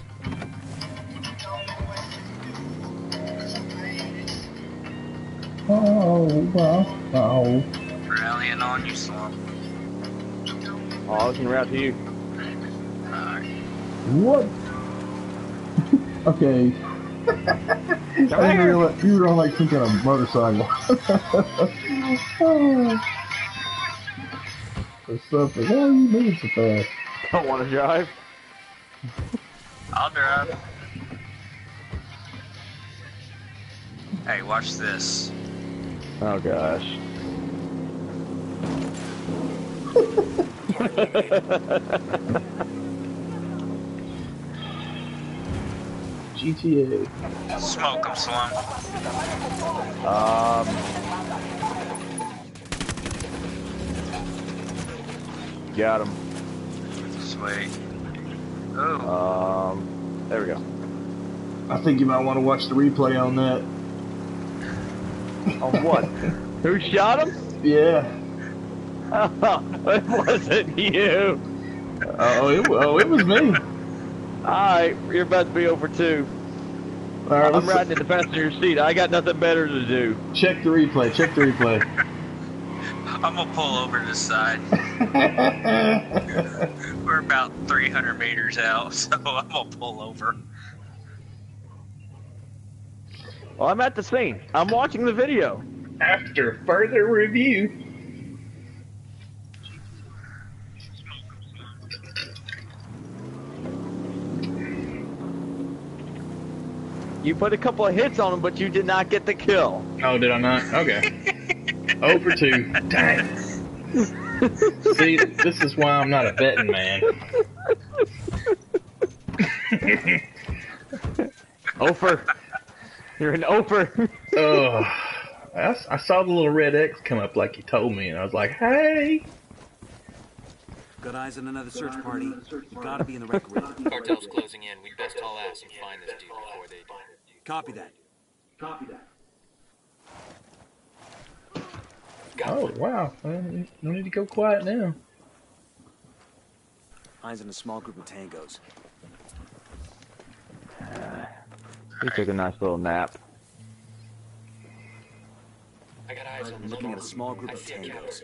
Oh, wow. Oh. Rallying on you, Slump. Oh, I was gonna route to you. What? okay. I didn't realize you were on like some kind of motorcycle. oh. Or something. Why are you moving so fast? Don't want to drive. I'll drive. Hey, watch this. Oh gosh. GTA. Smoke him, Slump. Um. Got him. Sweet. Oh. Um. There we go. I think you might want to watch the replay on that. On what? Who shot him? Yeah. Oh, it wasn't you. Oh, it, oh, it was me. Alright, you're about to be over two. All right, I'm let's riding in the passenger seat. I got nothing better to do. check the replay. Check the replay. I'm gonna pull over to the side. We're about 300 meters out, so I'm gonna pull over. Well, I'm at the scene. I'm watching the video. After further review. You put a couple of hits on him, but you did not get the kill. Oh, did I not? Okay. Over two. Dang. See, this is why I'm not a betting man. Ofer. You're an Ofer. oh, I, s- I saw the little red X come up like you told me, and I was like, hey. Got eyes on another search party. You gotta be in the record room. Cartel's closing in. We'd best haul ass and find this dude before they do. Copy that. Copy that. Oh, wow. No need to go quiet now. Eyes on a small group of tangos. Uh, he took a nice little nap. I got eyes on looking at a small group I of tangos.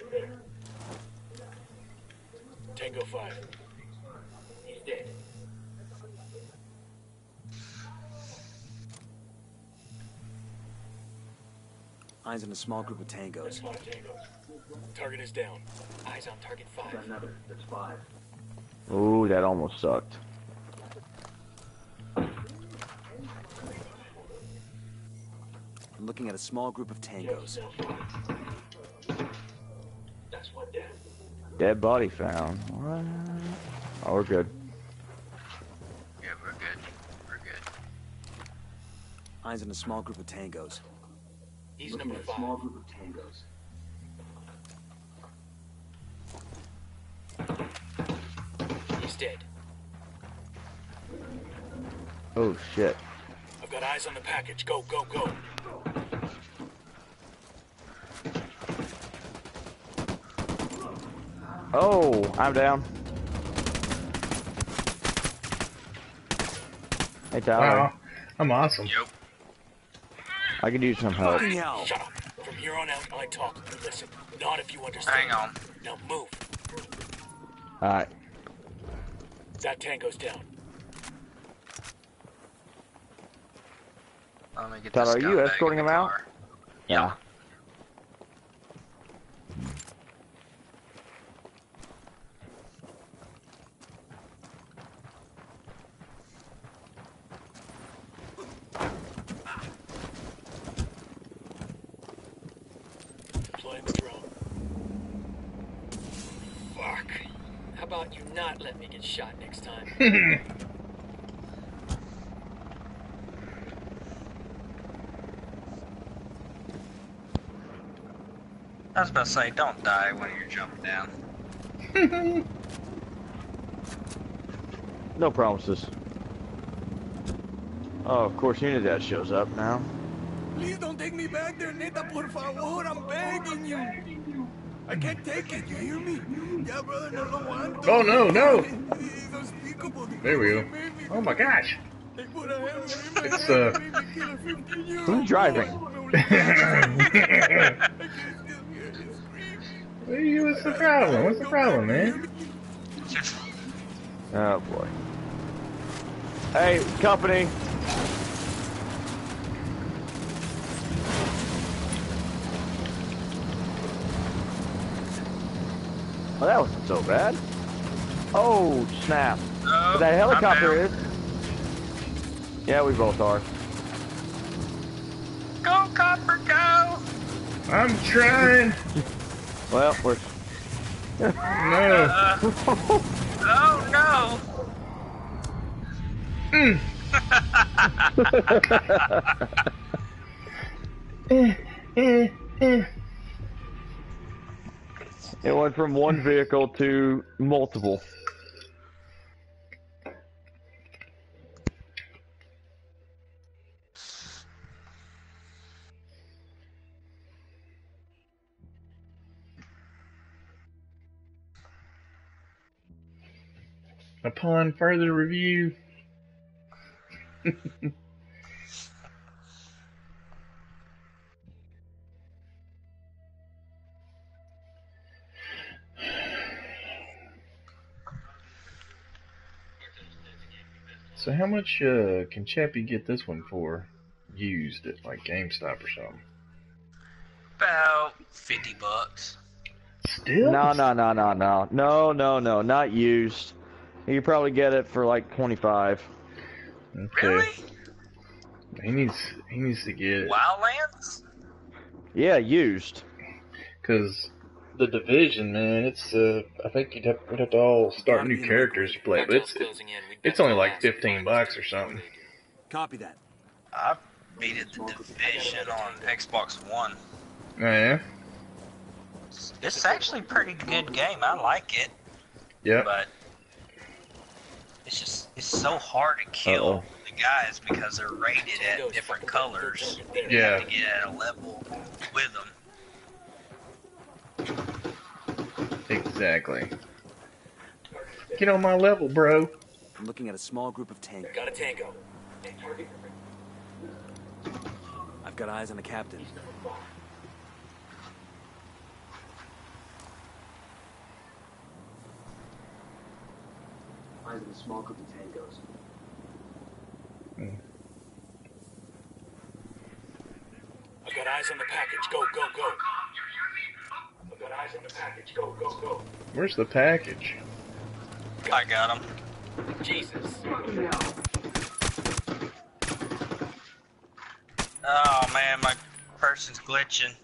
Tango 5. He's dead. Eyes on a small group of tangos. Target is down. Eyes on target 5. Another. That's five. Ooh, that almost sucked. I'm looking at a small group of tangos. That's one down. Dead body found. What? Oh, we're good. Yeah, we're good. We're good. Eyes on a small group of tangos. He's Looking number a five. small group of tangos. He's dead. Oh shit. I've got eyes on the package. Go, go, go. Oh, I'm down. Hey Tyler, Wow, I'm awesome. Yep. I can use some help. Fucking hell. Shut up. From here on out, I talk. You listen. Not if you understand. Hang on. Now move. Alright. That tango's down. Let me get Tyler, this are you scumbag escorting him the out? car. Yeah. Deploying the drone. Fuck. How about you not let me get shot next time? I was about to say, don't die when you're jumping down. No promises. Oh, of course Unidad shows up now. Please don't take me back there, neta, por favor. I'm begging you. I can't take it, you hear me? Yeah, brother, no lo aguanto. Oh, no, no. There we go. Oh my gosh. They put a heavy It's uh. Who's driving? What's the problem? What's the problem, man? Oh boy. Hey, company. Well, that wasn't so bad. Oh, snap. Oh, that helicopter is. Yeah, we both are. Go, Copper, go! I'm trying. Well, we're. No. Uh, oh, no! Mm. Eh, eh, eh. It went from one vehicle to multiple. Upon further review. So how much uh, can Chappie get this one for? Used at like GameStop or something. About 50 bucks. Still? No, no, no, no, no, no, no, no, not used. You probably get it for like twenty-five. Okay. Really? He needs he needs to get it Wildlands? Yeah, used. because the division, man. It's uh, I think you'd have, we'd have to all start new characters to play, but it's closing in. We'd it's only like fifteen bucks or something. Copy that. I beat it the division on Xbox One. Oh yeah, It's- It's actually a pretty good game. I like it, yeah. but it's just it's so hard to kill Uh-oh. the guys because they're rated at different colors. You Yeah. have to get at a level with them. Exactly. Get on my level, bro. I'm looking at a small group of tangos. Got a tango. I've got eyes on the captain. Eyes on a small group of tangos. I've got eyes on the package. Go, go, go. I've got eyes on the package. Go, go, go. Where's the package? I got them. Jesus. Oh man, my person's glitching.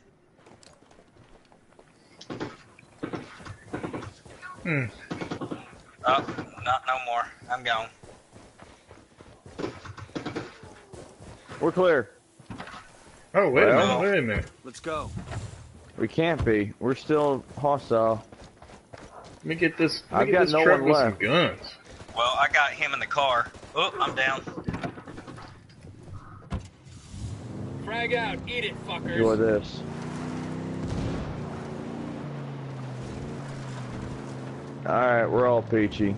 Hmm. Oh, not no more. I'm gone. We're clear. Oh, wait a minute, wait a minute. Let's go. We can't be. We're still hostile. Let me get this, let me I've get got this no truck one with left. some guns. Well, I got him in the car. Oh, I'm down. Frag out. Eat it, fuckers. Enjoy this. Alright, we're all peachy.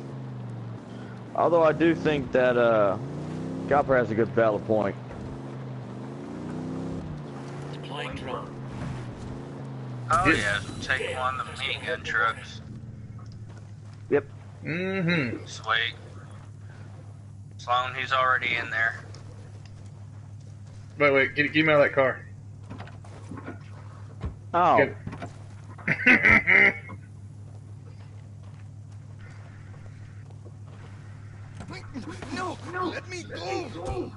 Although I do think that uh Copper has a good valid point. Deploying drone. Oh Yeah. yeah, take one of the minigun trucks. Yep. Mm-hmm. Sweet. Sloan, he's already in there. Wait, wait, get, get him out of that car. Oh. Get- No, no, let me go.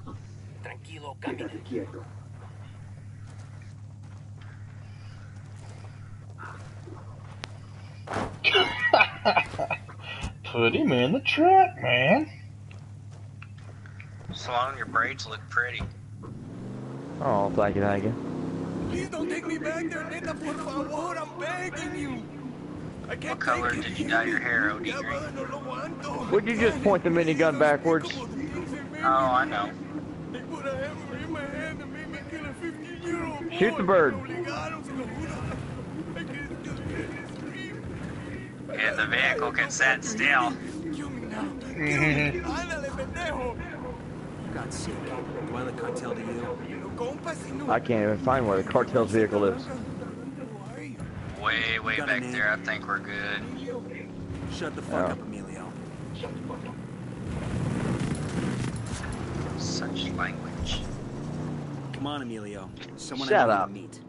Tranquilo, camina. Put him in the truck, man. Sloan, your braids look pretty. Oh, thank you, thank you. Please don't take me back there, neta, por favor. I'm begging you. I can't What color did you dye your hair, OD Ya, green? brother, no lo aguanto. Would you just point the minigun backwards? Oh, I know. Shoot the a scream. Yeah, the vehicle can sit still. Kill me now. Ándale, pendejo. God's sake. Do I let cartel to you? No compas, si no. I can't even find where the cartel's vehicle is. Way, way back there. I think we're good. Shut the fuck Oh. up, Emilio. Such language. Come on, Emilio. Someone Shut I know up. you meet.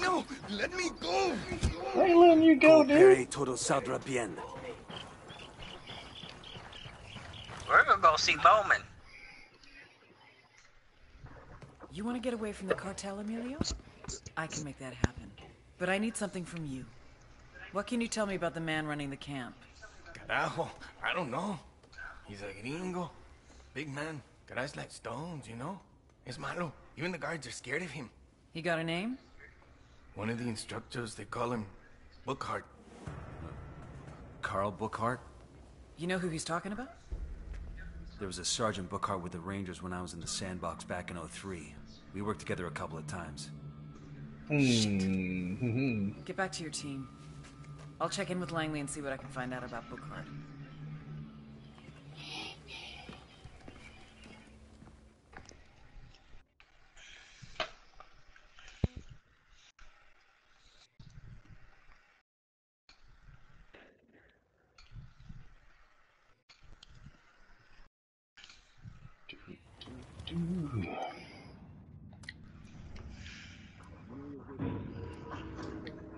No, let me go. I ain't letting you go, dude. Coopere todo saldrá bien. We're gonna go see Bowman. You want to get away from the cartel, Emilio? I can make that happen. But I need something from you. What can you tell me about the man running the camp? Carajo, I don't know. He's a gringo. Big man. Got eyes like stones, you know? It's malo. Even the guards are scared of him. He got a name? One of the instructors, they call him Bookhart. Carl Bookhart? You know who he's talking about? There was a Sergeant Bookhart with the Rangers when I was in the sandbox back in 03. We worked together a couple of times. Hmm. Get back to your team. I'll check in with Langley and see what I can find out about Bookhart.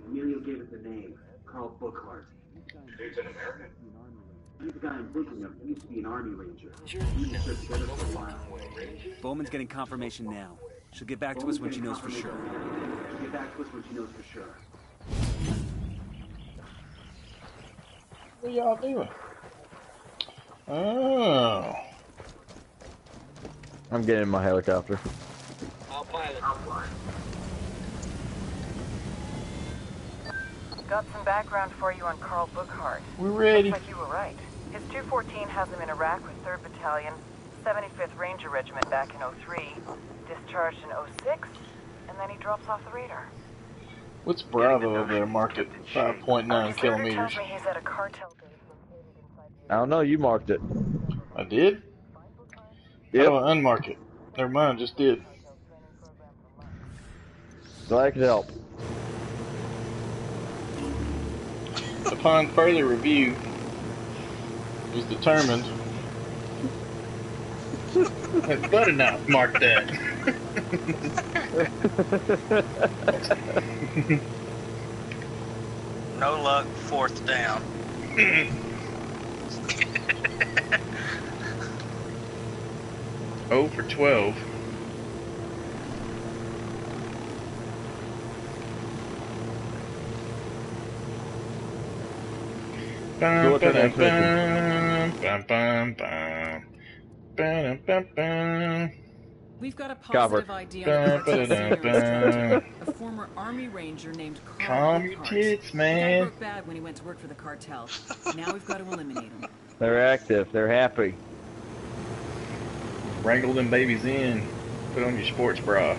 Emilio gave it the name, Carl Bookhart. He's an American? He's the guy I'm thinking of. He used to be an army ranger. We used to serve for a while. Bowman's getting confirmation now. She'll get back to us when she knows for sure. She'll get back to us when she knows for sure. What y'all doing? Oh. I'm getting in my helicopter. I'll pilot. I'll fly. Got some background for you on Carl Bookhart. We're ready. Looks like you were right. His 214 has him in Iraq with 3rd Battalion, 75th Ranger Regiment back in 03, discharged in 06, and then he drops off the radar. What's Bravo over there marked at 5.9 His kilometers? me he's at a cartel base the I don't know, you marked it. I did? Yeah. Oh, How do I unmark it? Never mind, just did. Glad I could help. Upon further review, it was determined that Butternut marked that. No luck, fourth down. oh for 12. So what's our next Bum, bum, bum. We've got a Copper. positive ID on the cartel's Ba-ba-da-ba. serial target, a former army ranger named Carl Calm your tits, man. broke bad when he went to work for the cartel. Now we've got to eliminate him. They're active. They're happy. Wrangle them babies in. Put on your sports bra.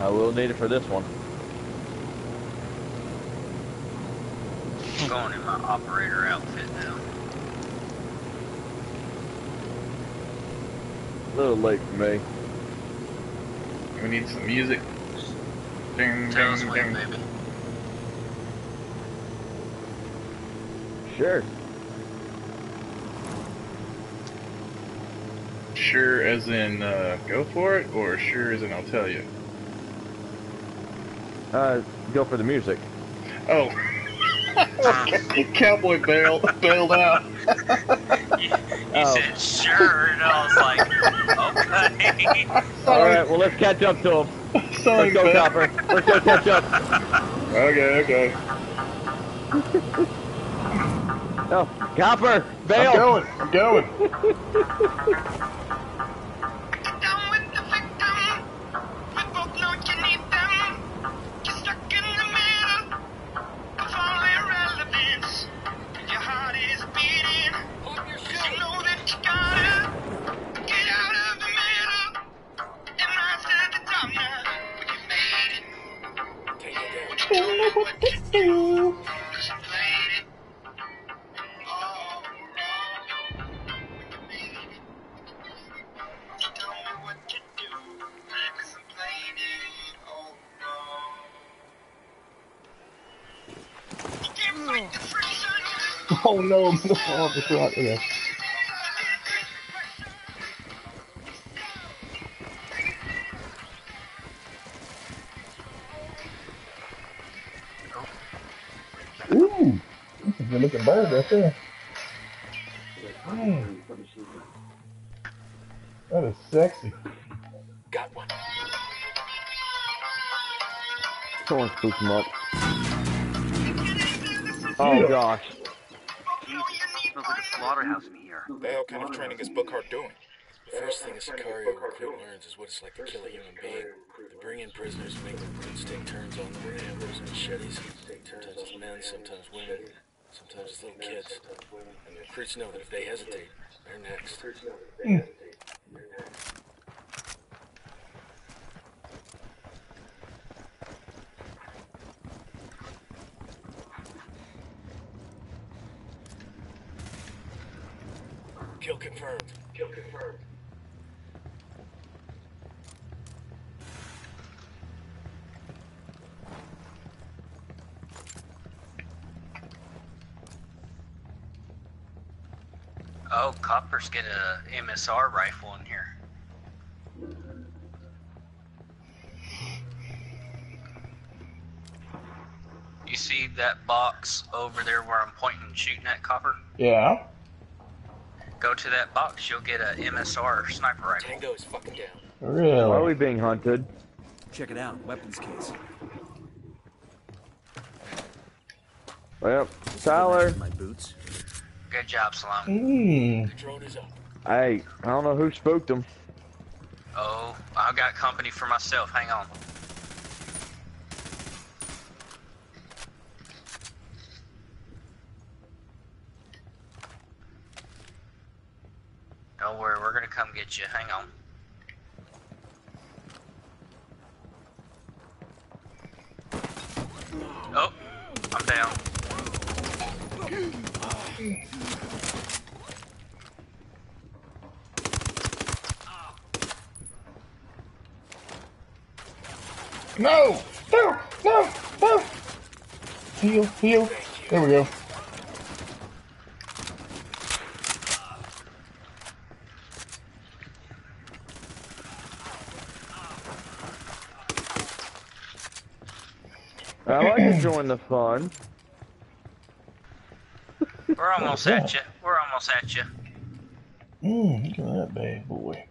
I will need it for this one. I'm going in my operator outfit now. A little late for me. We need some music. Ding, Tell us ding, when, baby. Sure. Sure as in uh, go for it, or sure as in I'll tell you? Uh, go for the music. Oh. Cowboy bailed, bailed out. You Oh. said sure, and I was like, okay. All right. Well, let's catch up to him. Sorry, Let's go, man. Copper. Let's go catch up. Okay, okay. Oh, Copper, bail. I'm going. I'm going. Oh no, I'm gonna fall off the front. Okay. Ooh, good looking bird right there. Mm, that is sexy. Got one. Someone spook him up. Oh gosh. Smells like a slaughterhouse in here. The hell kind of training is Bookhart doing? The first thing a Sicario recruit learns is what it's like to kill a human being. They bring in prisoners and make the recruits take turns on them with hammers and machetes. Sometimes it's men, sometimes women, sometimes it's little kids. And the recruits know that if they hesitate, they're next. Kill confirmed. Kill confirmed. Oh, coppers get a MSR rifle in here. You see that box over there where I'm pointing and shooting at copper? Yeah. Go to that box, you'll get a MSR sniper rifle. Tango is fucking down. Why are we being hunted? Check it out, weapons case. Well, Tyler. My boots. Good job, Salami. Mm. The drone is up. Hey, I don't know who spooked him. Oh, I've got company for myself. Hang on. Don't worry, we're gonna come get you. Hang on. Oh, I'm down. No! No! No! No! Heal, heal. There we go. I like to join the fun. We're almost at you. We're almost at you. Mmm, look at that bad boy.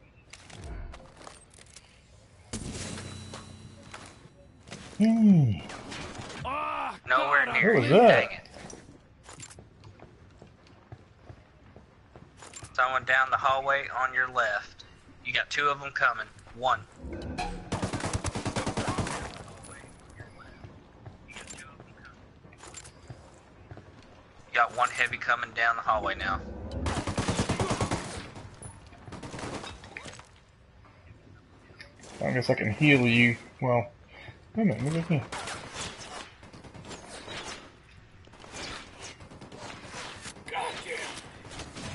Mmm. Nowhere near you. that? Dang it. Someone down the hallway on your left. You got two of them coming. One. You got one heavy coming down the hallway now. I guess I can heal you. Well, wait a minute, look at me.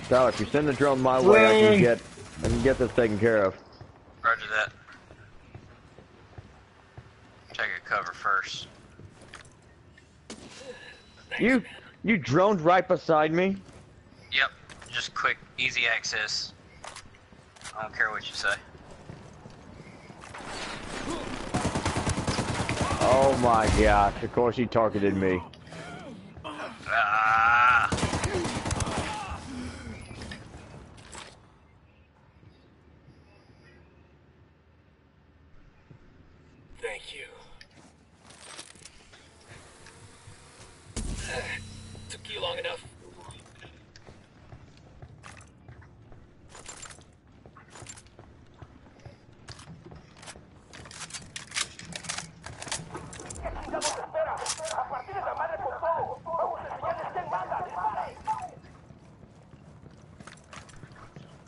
Tyler, if you send the drone my way, I can get I can get this taken care of. Roger that. Take a cover first. You you droned right beside me. Yep. Just quick, easy access. I don't care what you say. Oh my gosh! Of course he targeted me. Ah. Thank you. Took you long enough.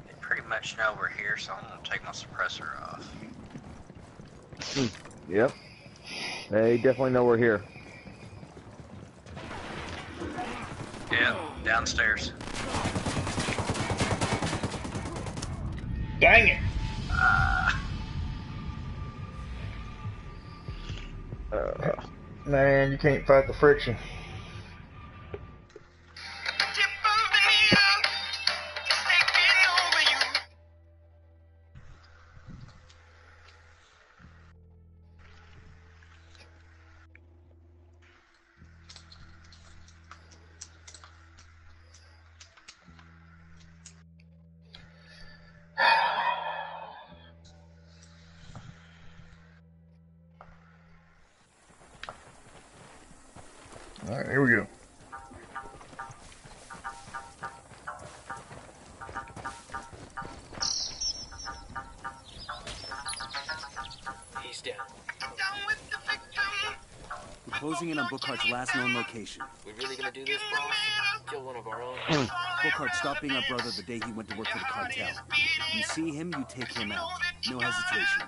They pretty much know we're here, so I'm gonna take my suppressor off. Hmm, Yep. They definitely know we're here. Yeah, downstairs. Dang it! Uh, Man, you can't fight the friction. Bookhart's last known location. We really gonna do this, boss? Kill one of our own? Bookhart stopped being our brother the day he went to work for the cartel. You see him, you take him out. No hesitation.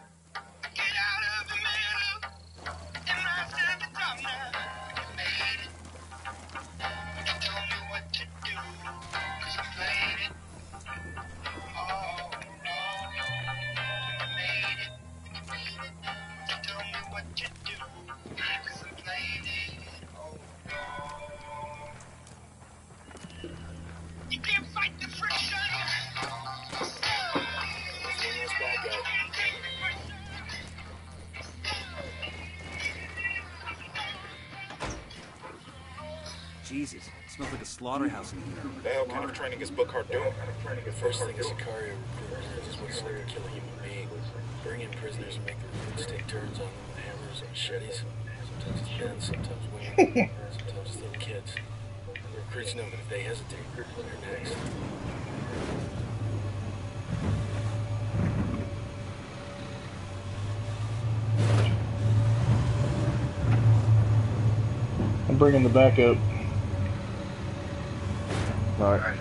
The hell kind of training is Bookhart doing? The first thing Sicario recruit is what it's like to kill a human being. Bring in prisoners and make the recruits take turns on them with hammers and machetes. Sometimes it's men, sometimes women, sometimes it's little kids. The recruits know that if they hesitate, they're next. I'm bringing the backup. Alright.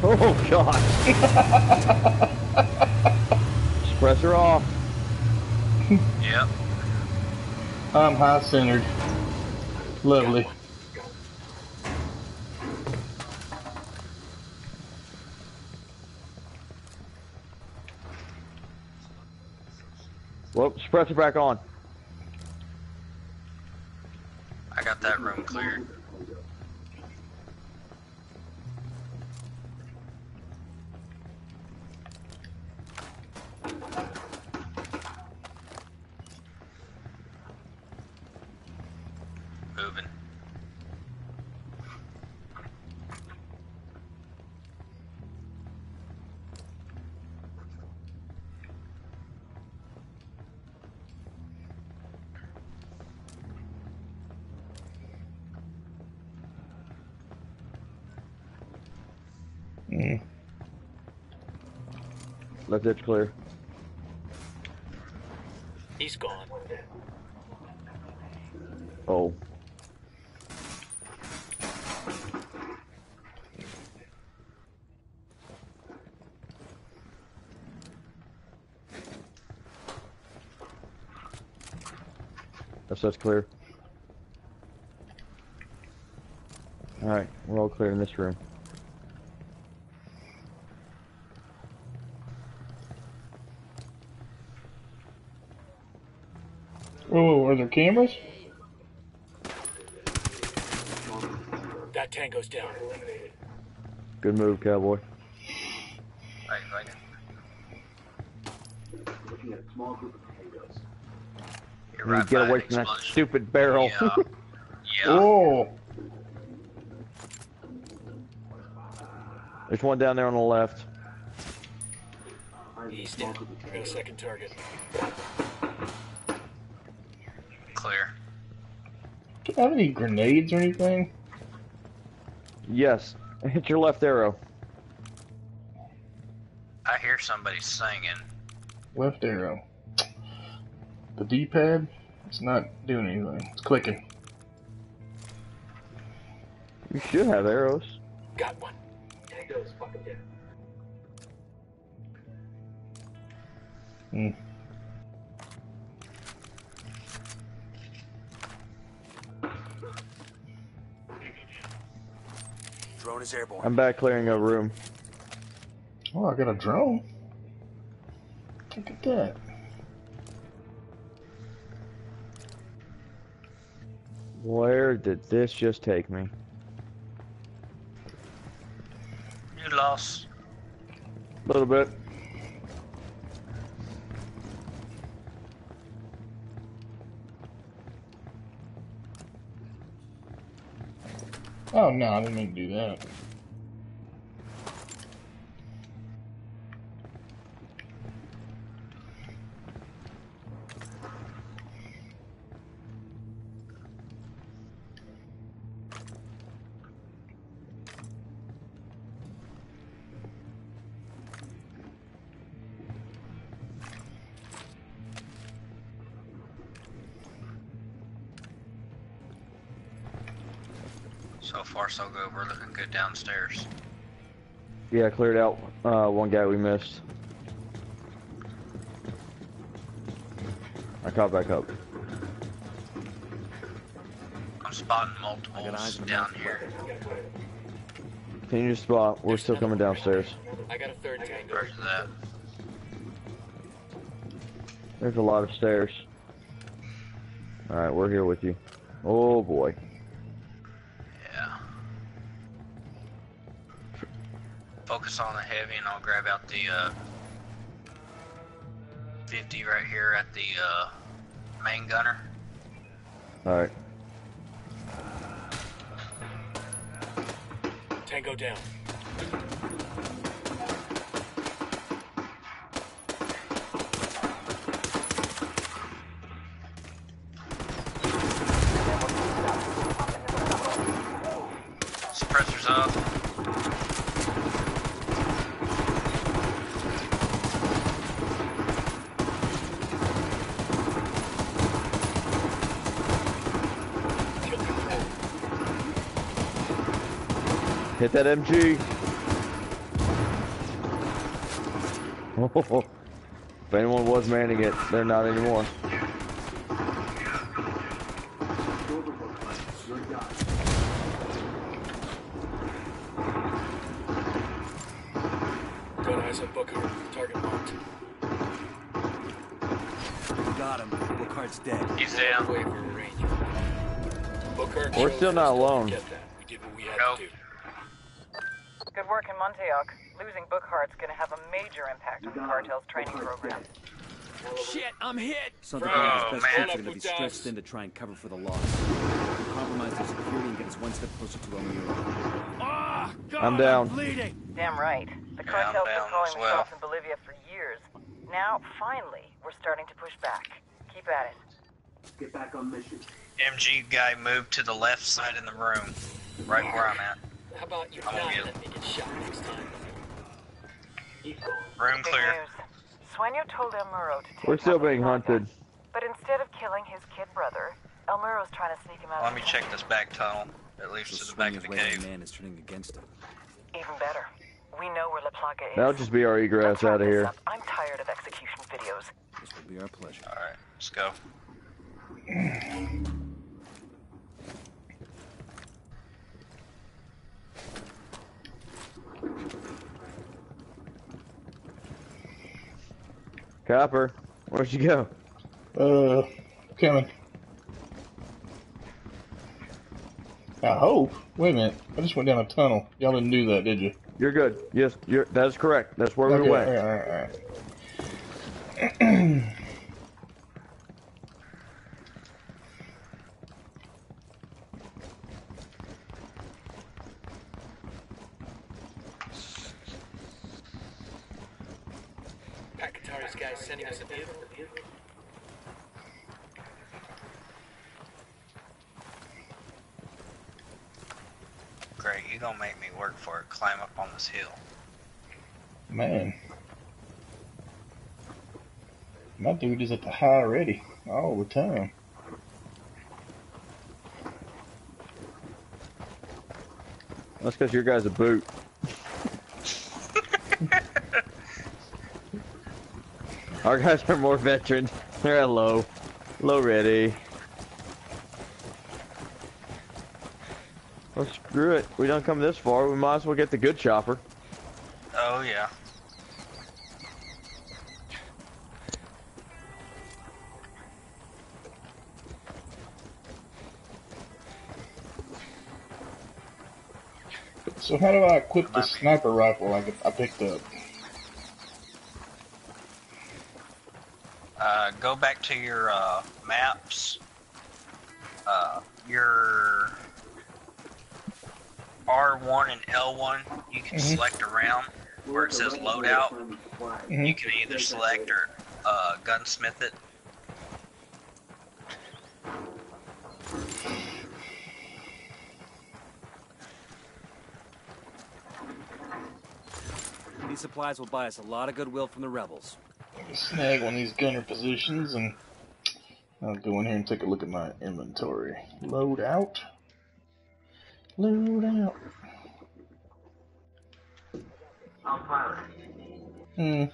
Oh god! Suppressor off. Yep. I'm high centered. Lovely. Well, suppressor back on. I got that room cleared. Moving. Mm. Let clear. He's gone. Oh. Left that's clear. Alright, we're all clear in this room. Are there cameras? That tango's down. Good move, cowboy. Right, right. Looking at a small group of potatoes. You're You get away the from that stupid barrel. Yeah. Yeah. Oh, There's one down there on the left. He's down. Got a second target. Clear. do you have any grenades or anything? Yes. Hit your left arrow. I hear somebody singing. Left arrow. The D-pad, it's not doing anything. It's clicking. You should have arrows. Got one. Tango's fucking dead. Hmm. Drone is airborne. I'm back clearing a room. Oh, I got a drone. Look at that. Where did this just take me? You lost. A little bit. Oh no, I didn't mean to do that. Downstairs. Yeah, cleared out uh, one guy we missed. I caught back up. I'm spotting multiples down here. Continue to spot. We're still coming downstairs. I got a third tango. Roger that. There's a lot of stairs. Alright, we're here with you. Oh boy. Heavy, and I'll grab out the uh, 50 right here at the uh, main gunner. Alright. Tango down. Suppressor's up. Hit that MG. Oh, if anyone was manning it, they're not anymore. Got eyes on Booker. Target marked. Got him. Bookhart's dead. He's down. Wait for a ranger. Booker We're still us not to alone. Get that. We did what we had Nope. to do. Good work in Montuyoc. Losing Bookhart's gonna have a major impact on the cartel's training program. Shit, I'm hit! Something Oh, about his best man. troops are going to be stretched in to try and cover for the loss. We compromise their security and get us one step closer to O'Meara. Ah, God, I'm down. bleeding! Damn right. The Yeah, I'm cartel's down been calling as well. themselves in Bolivia for years. Now, finally, we're starting to push back. Keep at it. Get back on mission. MG guy moved to the left side in the room, right where I'm at. How about you I'm not gonna let me get shot next time? Room clear. Sueño told El Muro to take We're still being hunted. But instead of killing his kid brother, El Muro's trying to sneak him out. Let me check this back tunnel. That leads to the back of the cave. man is turning against him. Even better. We know where La Plaga is. That'll just be our egress out of here. I'm tired of execution videos. This will be our pleasure. Alright, let's go. Copper, where'd you go? Uh, coming. I hope. Wait a minute. I just went down a tunnel. Y'all didn't do that, did you? You're good. Yes, you're. That's correct. That's where Okay, we went. alright, alright, alright. Pac Katari's guys sending us a vehicle. Great, you gonna make me work for it. Climb up on this hill. Man. My dude is at the high ready All the time. That's because your guy's a boot. Our guys are more veterans. They're at low. Low ready. Well, screw it. We don't come this far. We might as well get the good chopper. Oh yeah. So how do I equip the sniper rifle I, I picked up? Uh, go back to your uh, maps. Uh, your R1 and L1, you can Mhm. select around where it says loadout. Mhm. You can either select or uh, gunsmith it. These supplies will buy us a lot of goodwill from the rebels. Snag one of these gunner positions and I'll go in here and take a look at my inventory. Load out. Load out. Autopilot. Hmm.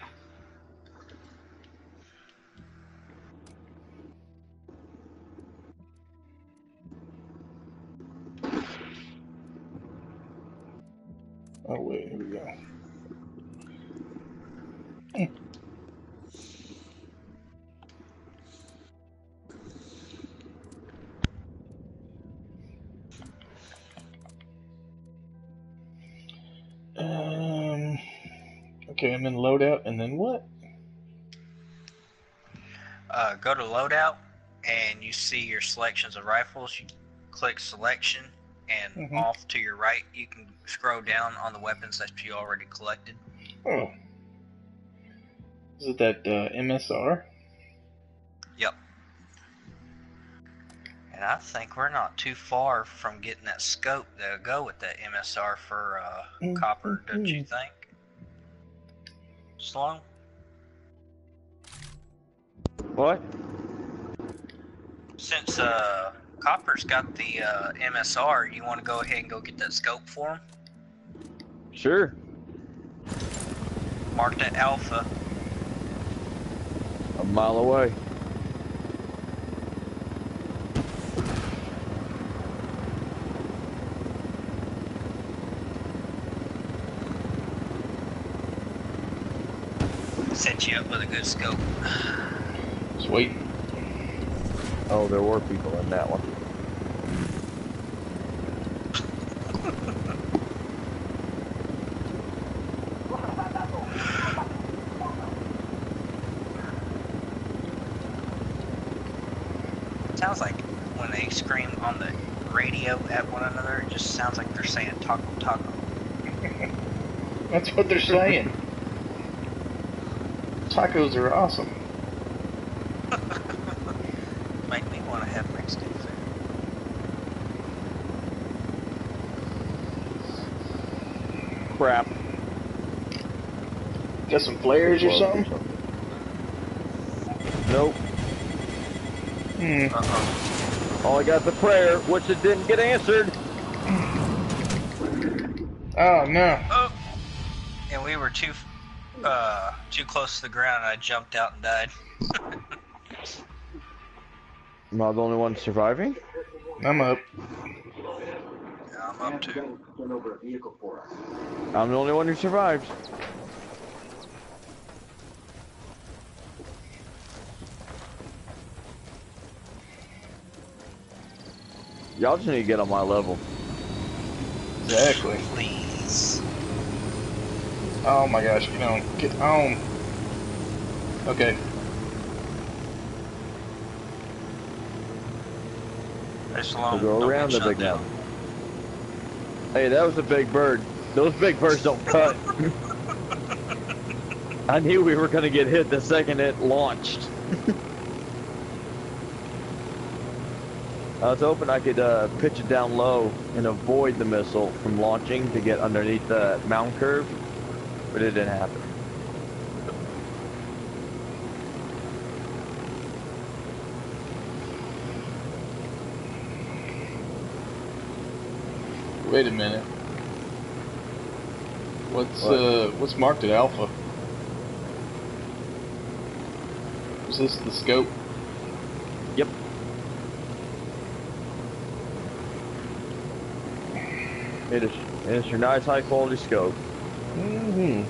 Oh wait, here we go. Um. I'm loadout, and then what? Uh, go to loadout, and you see your selections of rifles. You click selection, and Mhm. off to your right, you can scroll down on the weapons that you already collected. Oh. Is it that uh, MSR? Yep. And I think we're not too far from getting that scope to go with that MSR for uh, Mm, copper, don't you mm. think? Sloan? What? Since uh, Copper's got the uh, MSR, you want to go ahead and go get that scope for him? Sure. Mark that Alpha. A mile away. Set you up with a good scope. Sweet. Oh, there were people in that one. Sounds like when they scream on the radio at one another, it just sounds like they're saying taco taco. That's what they're saying. Tacos are awesome. Make me want to have Mexican food. Crap. Got some flares or something? Nope. Hmm. Uh huh. All I got the prayer, which it didn't get answered. Oh no. Oh, and we were too uh too close to the ground, and I jumped out and died. Am I the only one surviving? I'm up. Yeah, I'm up too. Send over a vehicle for us. I'm the only one who survived. Y'all just need to get on my level. Exactly. Please. Oh my gosh, get on. Get on. Okay. Just We'll go around get the big down. one. Hey, that was a big bird. Those big birds don't cut. I knew we were gonna get hit the second it launched. I was hoping I could uh, pitch it down low and avoid the missile from launching to get underneath the mountain curve, but it didn't happen. Wait a minute. What's What? uh what's marked at alpha? Is this the scope? Yep. It is. It's your nice high quality scope. Mm-hmm.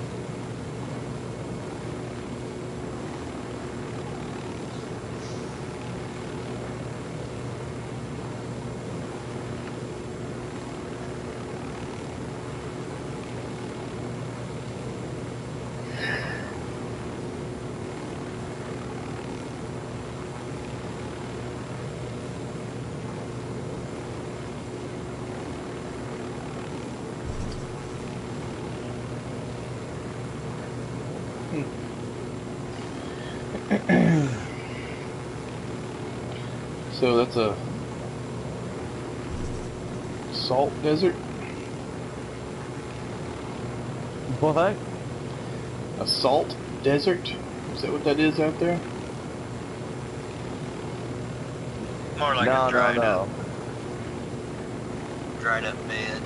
So that's a salt desert? What? A salt desert? Is that what that is out there? More like no, a dried no, no. up, dried up bed.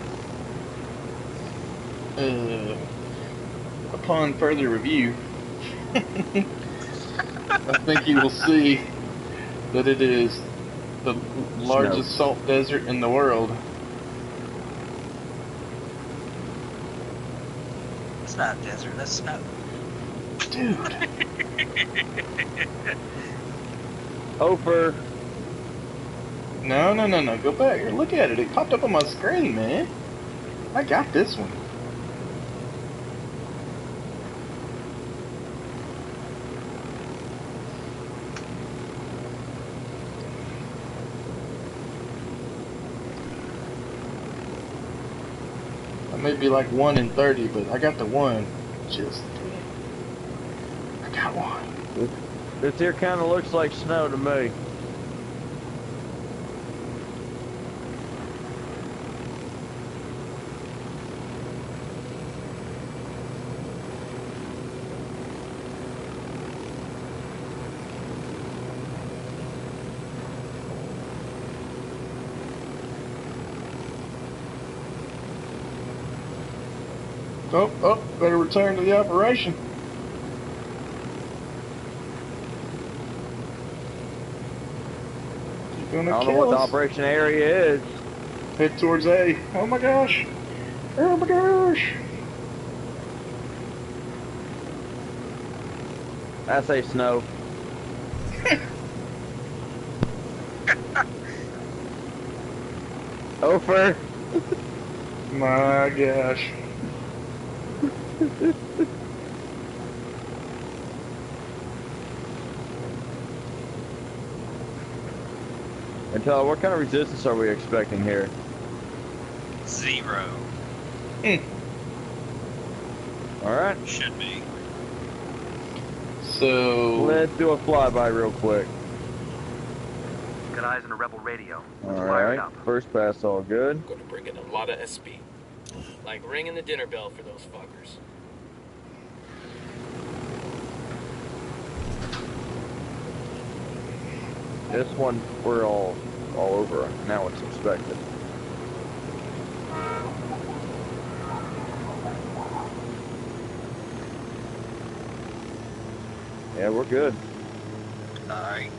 Uh, upon further review, I think you will see that it is the largest salt desert in the world. It's not a desert. That's snow. Dude. Ofer. No, no, no, no. Go back here. Look at it. It popped up on my screen, man. I got this one. I may like 1 in 30, but I got the one. Just. I got one. This here kind of looks like snow to me. Oh, oh, better return to the operation. I don't know what the operation area is. Head towards A. Oh my gosh. Oh my gosh. I say snow. Ofer. My gosh. And tell what kind of resistance are we expecting here? Zero. Hmm. All right. Should be. So Let's do a flyby real quick. Got eyes on a rebel radio. All It's fired right. up. First pass, all good. Gonna bring in a lot of SP. Like ringing the dinner bell for those fuckers. This one, we're all all over. Now it's inspected. Yeah, we're good. Alright.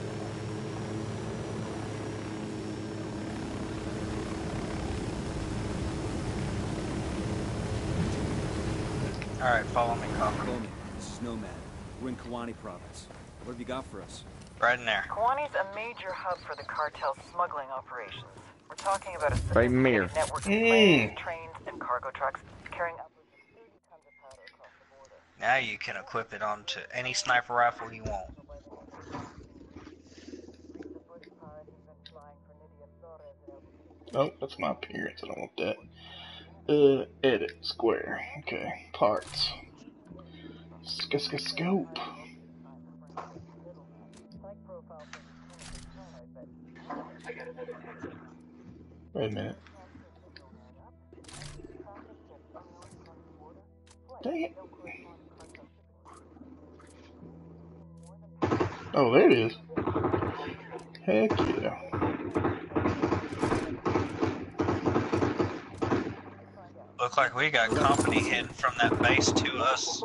Alright, follow me, Copper. Bowman, this is Nomad. We're in Koani province. What have you got for us? Right in there. Koani's a major hub for the cartel's smuggling operations. We're talking about a Right network of Mm. planes, trains, and cargo trucks carrying upwards of 30 tons of powder across the border. Now you can equip it onto any sniper rifle you want. Oh, that's my appearance. I don't want that. Uh, edit, square. Okay, parts. Sk sk scope. Wait a minute. Dang it. Oh, there it is. Heck yeah. Look like we got company heading from that base to us.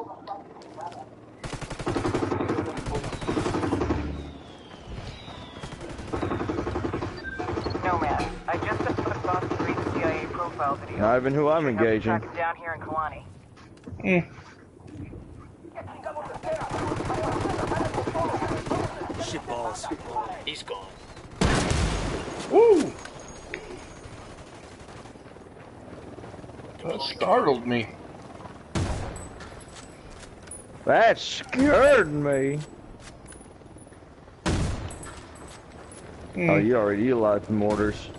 Nomad, I just put Boss 3 the CIA profile video. Not even who I'm engaging. down here in Koani. Eh. Shit balls. He's gone. Woo! That startled me. That scared me. Eh. Oh, you already utilized the mortars.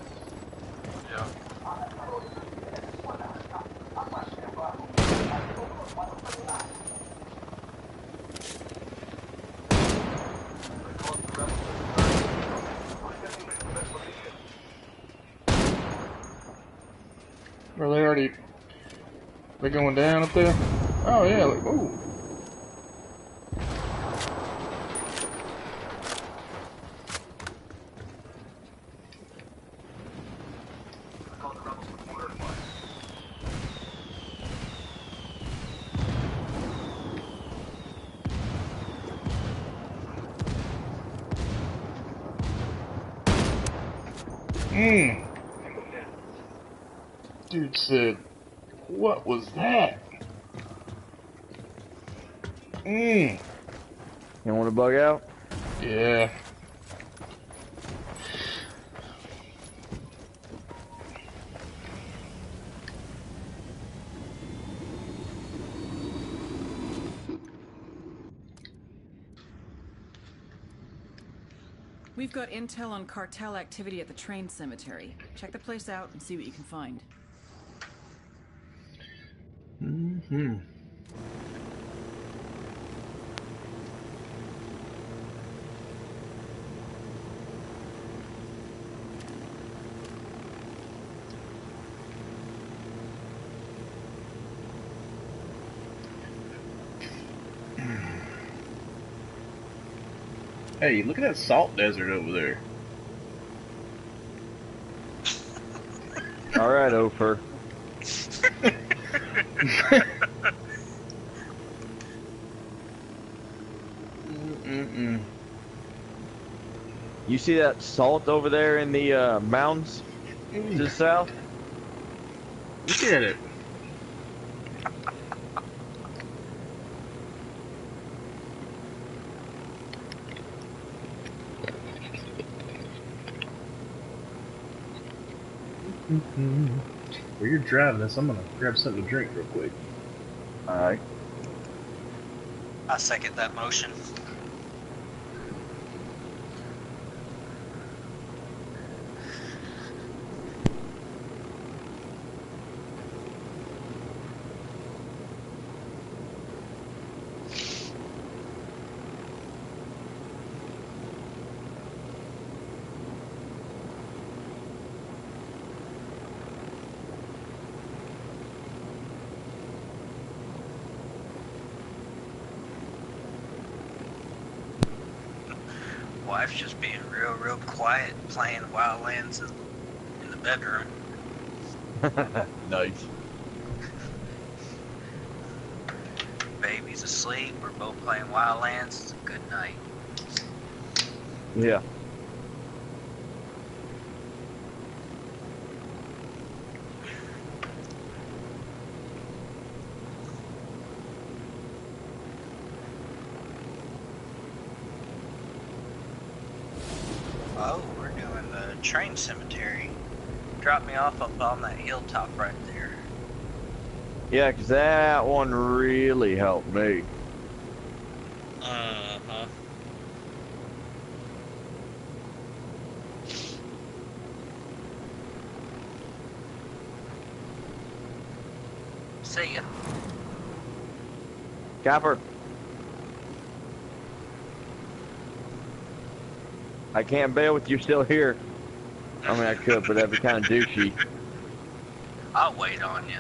Are they already? They going down up there? Oh yeah. Like, ooh. Mmm. Dude said, what was that? Mmm. You want to bug out? Yeah. We've got intel on cartel activity at the train cemetery. Check the place out and see what you can find. Mm-hmm. Hey, look at that salt desert over there. All right, Ofer. Mm-mm. You see that salt over there in the uh, mountains to the south? Look at it. While you're driving this, I'm gonna grab something to drink real quick. All right. I second that motion. Quiet, playing Wildlands in, in the bedroom. nice. Baby's asleep. We're both playing Wildlands. It's a good night. Yeah. Oh, we're doing the train cemetery. Drop me off up on that hilltop right there. Yeah, 'cause that one really helped me. Uh-huh. See ya. Capper. I can't bail with you still here. I mean, I could, but that'd be kind of douchey. I'll wait on you.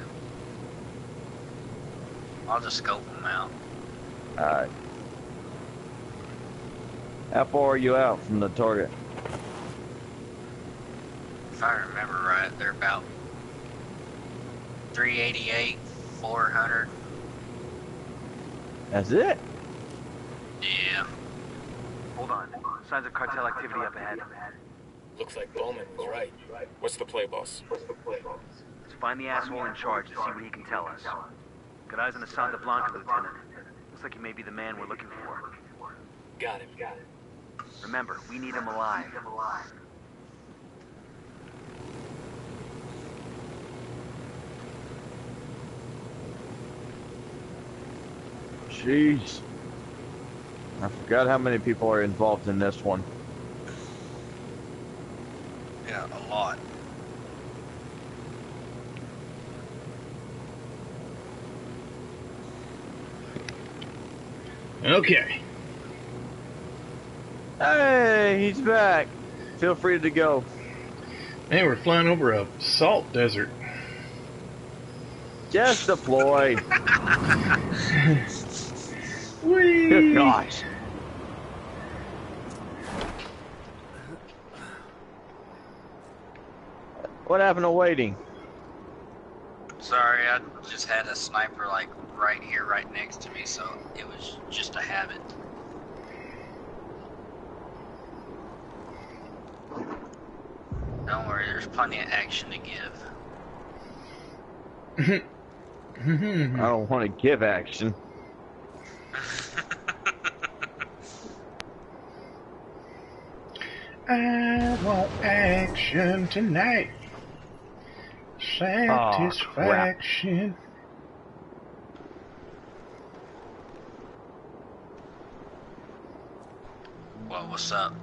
I'll just scope them out. Alright. How far are you out from the target? If I remember right, they're about 388, 400. That's it? Yeah. Hold on. Signs of cartel activity up ahead. Looks like Bowman was right. What's the play, boss? Let's find the asshole in charge and see what he can tell us. Got eyes on the Santa Blanca, Lieutenant. Looks like he may be the man we're looking for. Got him. Got him. Remember, we need him alive. Jeez. I forgot how many people are involved in this one. Yeah, a lot. Okay. Hey, he's back. Feel free to go. Hey, we're flying over a salt desert. Just deployed. Whee! Good gosh. What happened to waiting? Sorry, I just had a sniper like right here, right next to me, so it was just a habit. Don't worry, there's plenty of action to give. I don't want to give action. I want action tonight. Satisfaction. Well, what's up?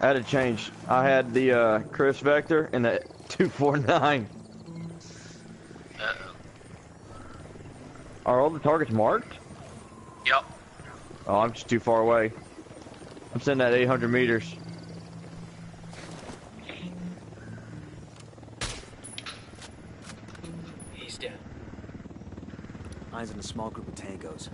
I had to change. I had the uh, Kriss Vector and the 249. Uh-oh. Are all the targets marked? Yep. Oh, I'm just too far away. I'm sending that 800 meters. He's down. Eyes on a small group of tangos.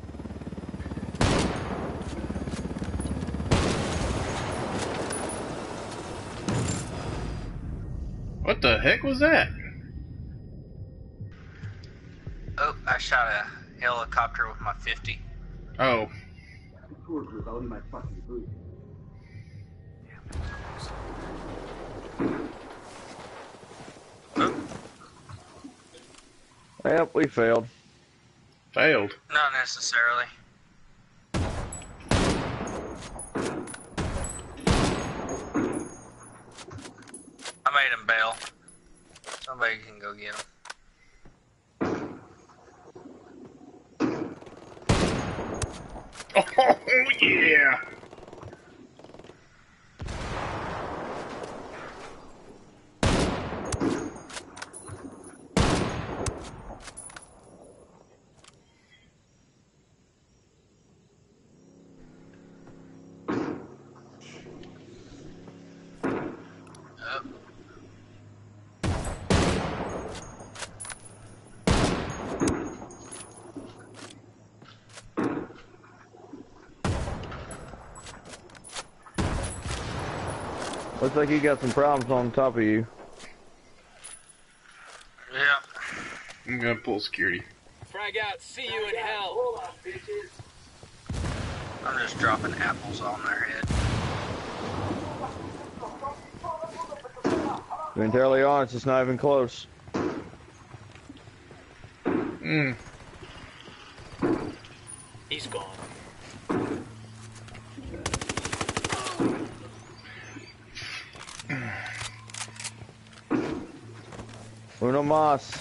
What the heck was that? Oh, I shot a helicopter with my 50. Oh. Tour group, I'll my fucking boots. Yep, we failed. Failed. Not necessarily. I made him bail. Somebody can go get him. Oh, yeah. Looks like you got some problems on top of you. Yeah. I'm gonna pull security. Frag out. See you in hell. I'm just dropping apples on their head. To be entirely honest, it's not even close. Mm. He's gone. Uno mas.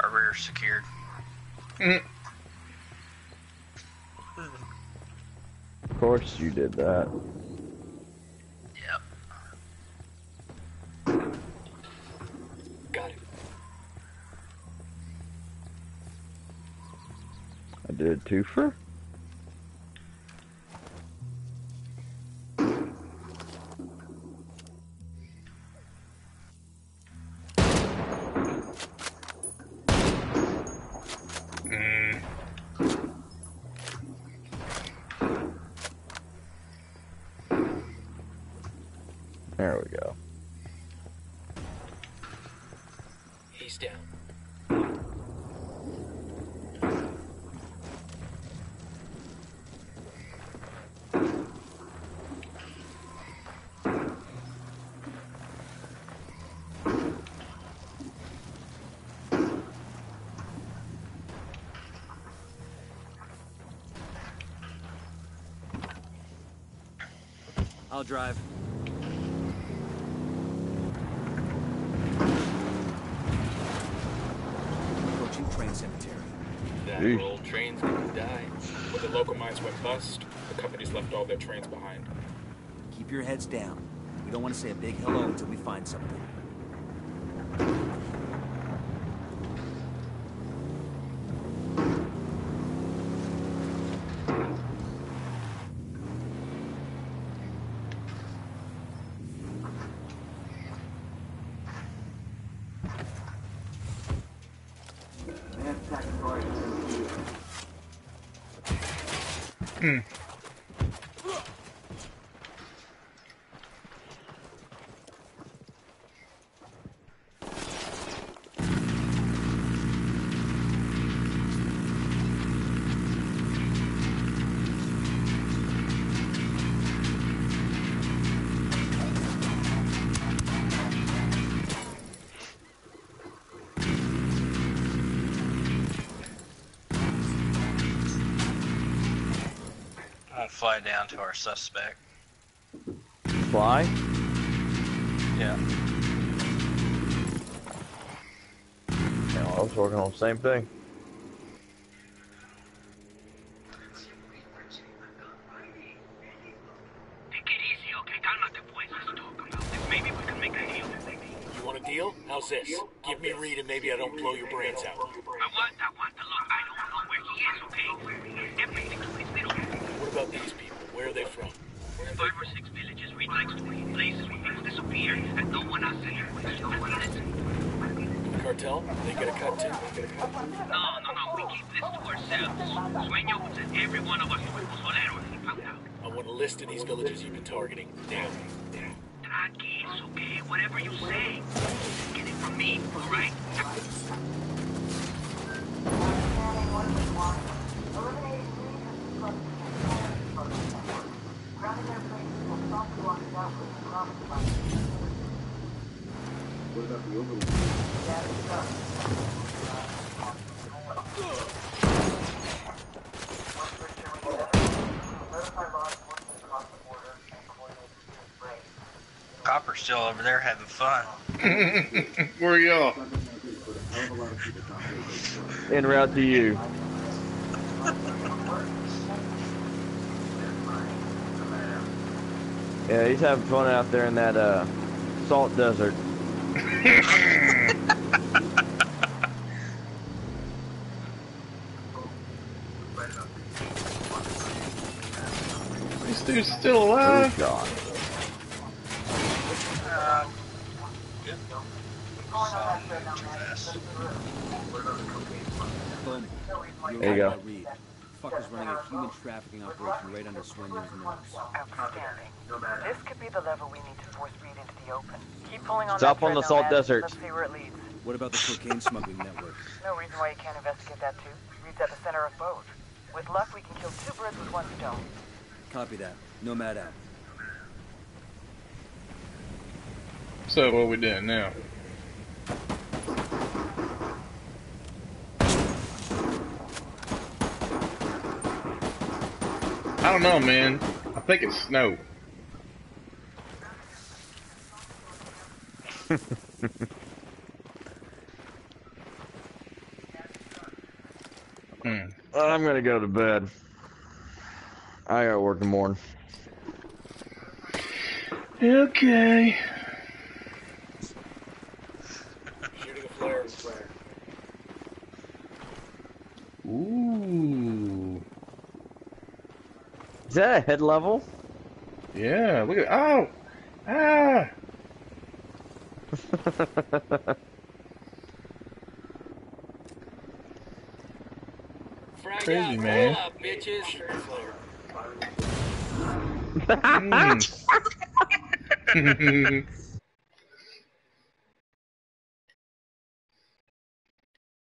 Our rear's secured. Mm. Of course you did that. Yep. Got it. I did a twofer? I'll drive. Approaching train cemetery. That Yeesh. old train's gonna die. When the local mines went bust, the companies left all their trains behind. Keep your heads down. We don't want to say a big hello until we find something. Fly down to our suspect. Fly? Yeah. Yeah, I was working on the same thing. You want a deal? How's this? Give me Reed and maybe I don't blow your brains out. What about these people? Where are they from? Five or six villages Reed likes to be places where people disappear and no one asks any questions. The cartel? They get a cut too? No, no, no, we keep this to ourselves. Sueño would send every one of us to el pozolero if he found out. I want a list of these villages you've been targeting. Now. Tranquis, okay? Whatever you say. Get it from me, all right? Copper's still over there having fun. Where are y'all? En route to you. Yeah, he's having fun out there in that uh, salt desert. This dude's still alive. Oh, God. Bowman, There you go. Reed. motherfucker's running a human trafficking operation right under Sueño's nose. Outstanding. This could be the level we need to force Reed into the open. Keep pulling on Stop that on the Salt Nomad. Desert. Let's see where it leads. What about the cocaine smuggling network? No reason why you can't investigate that too. Reed's at the center of both. With luck, we can kill two birds with one stone. Copy that. Nomad out. So what we doing now? I don't know, man. I think it's snow. Hmm. I'm gonna go to bed. I got work in the morning. Okay. Shooting a flare. Ooh. Is that a head level? Yeah, look at oh ah Crazy, out, man. roll up, bitches. Mm.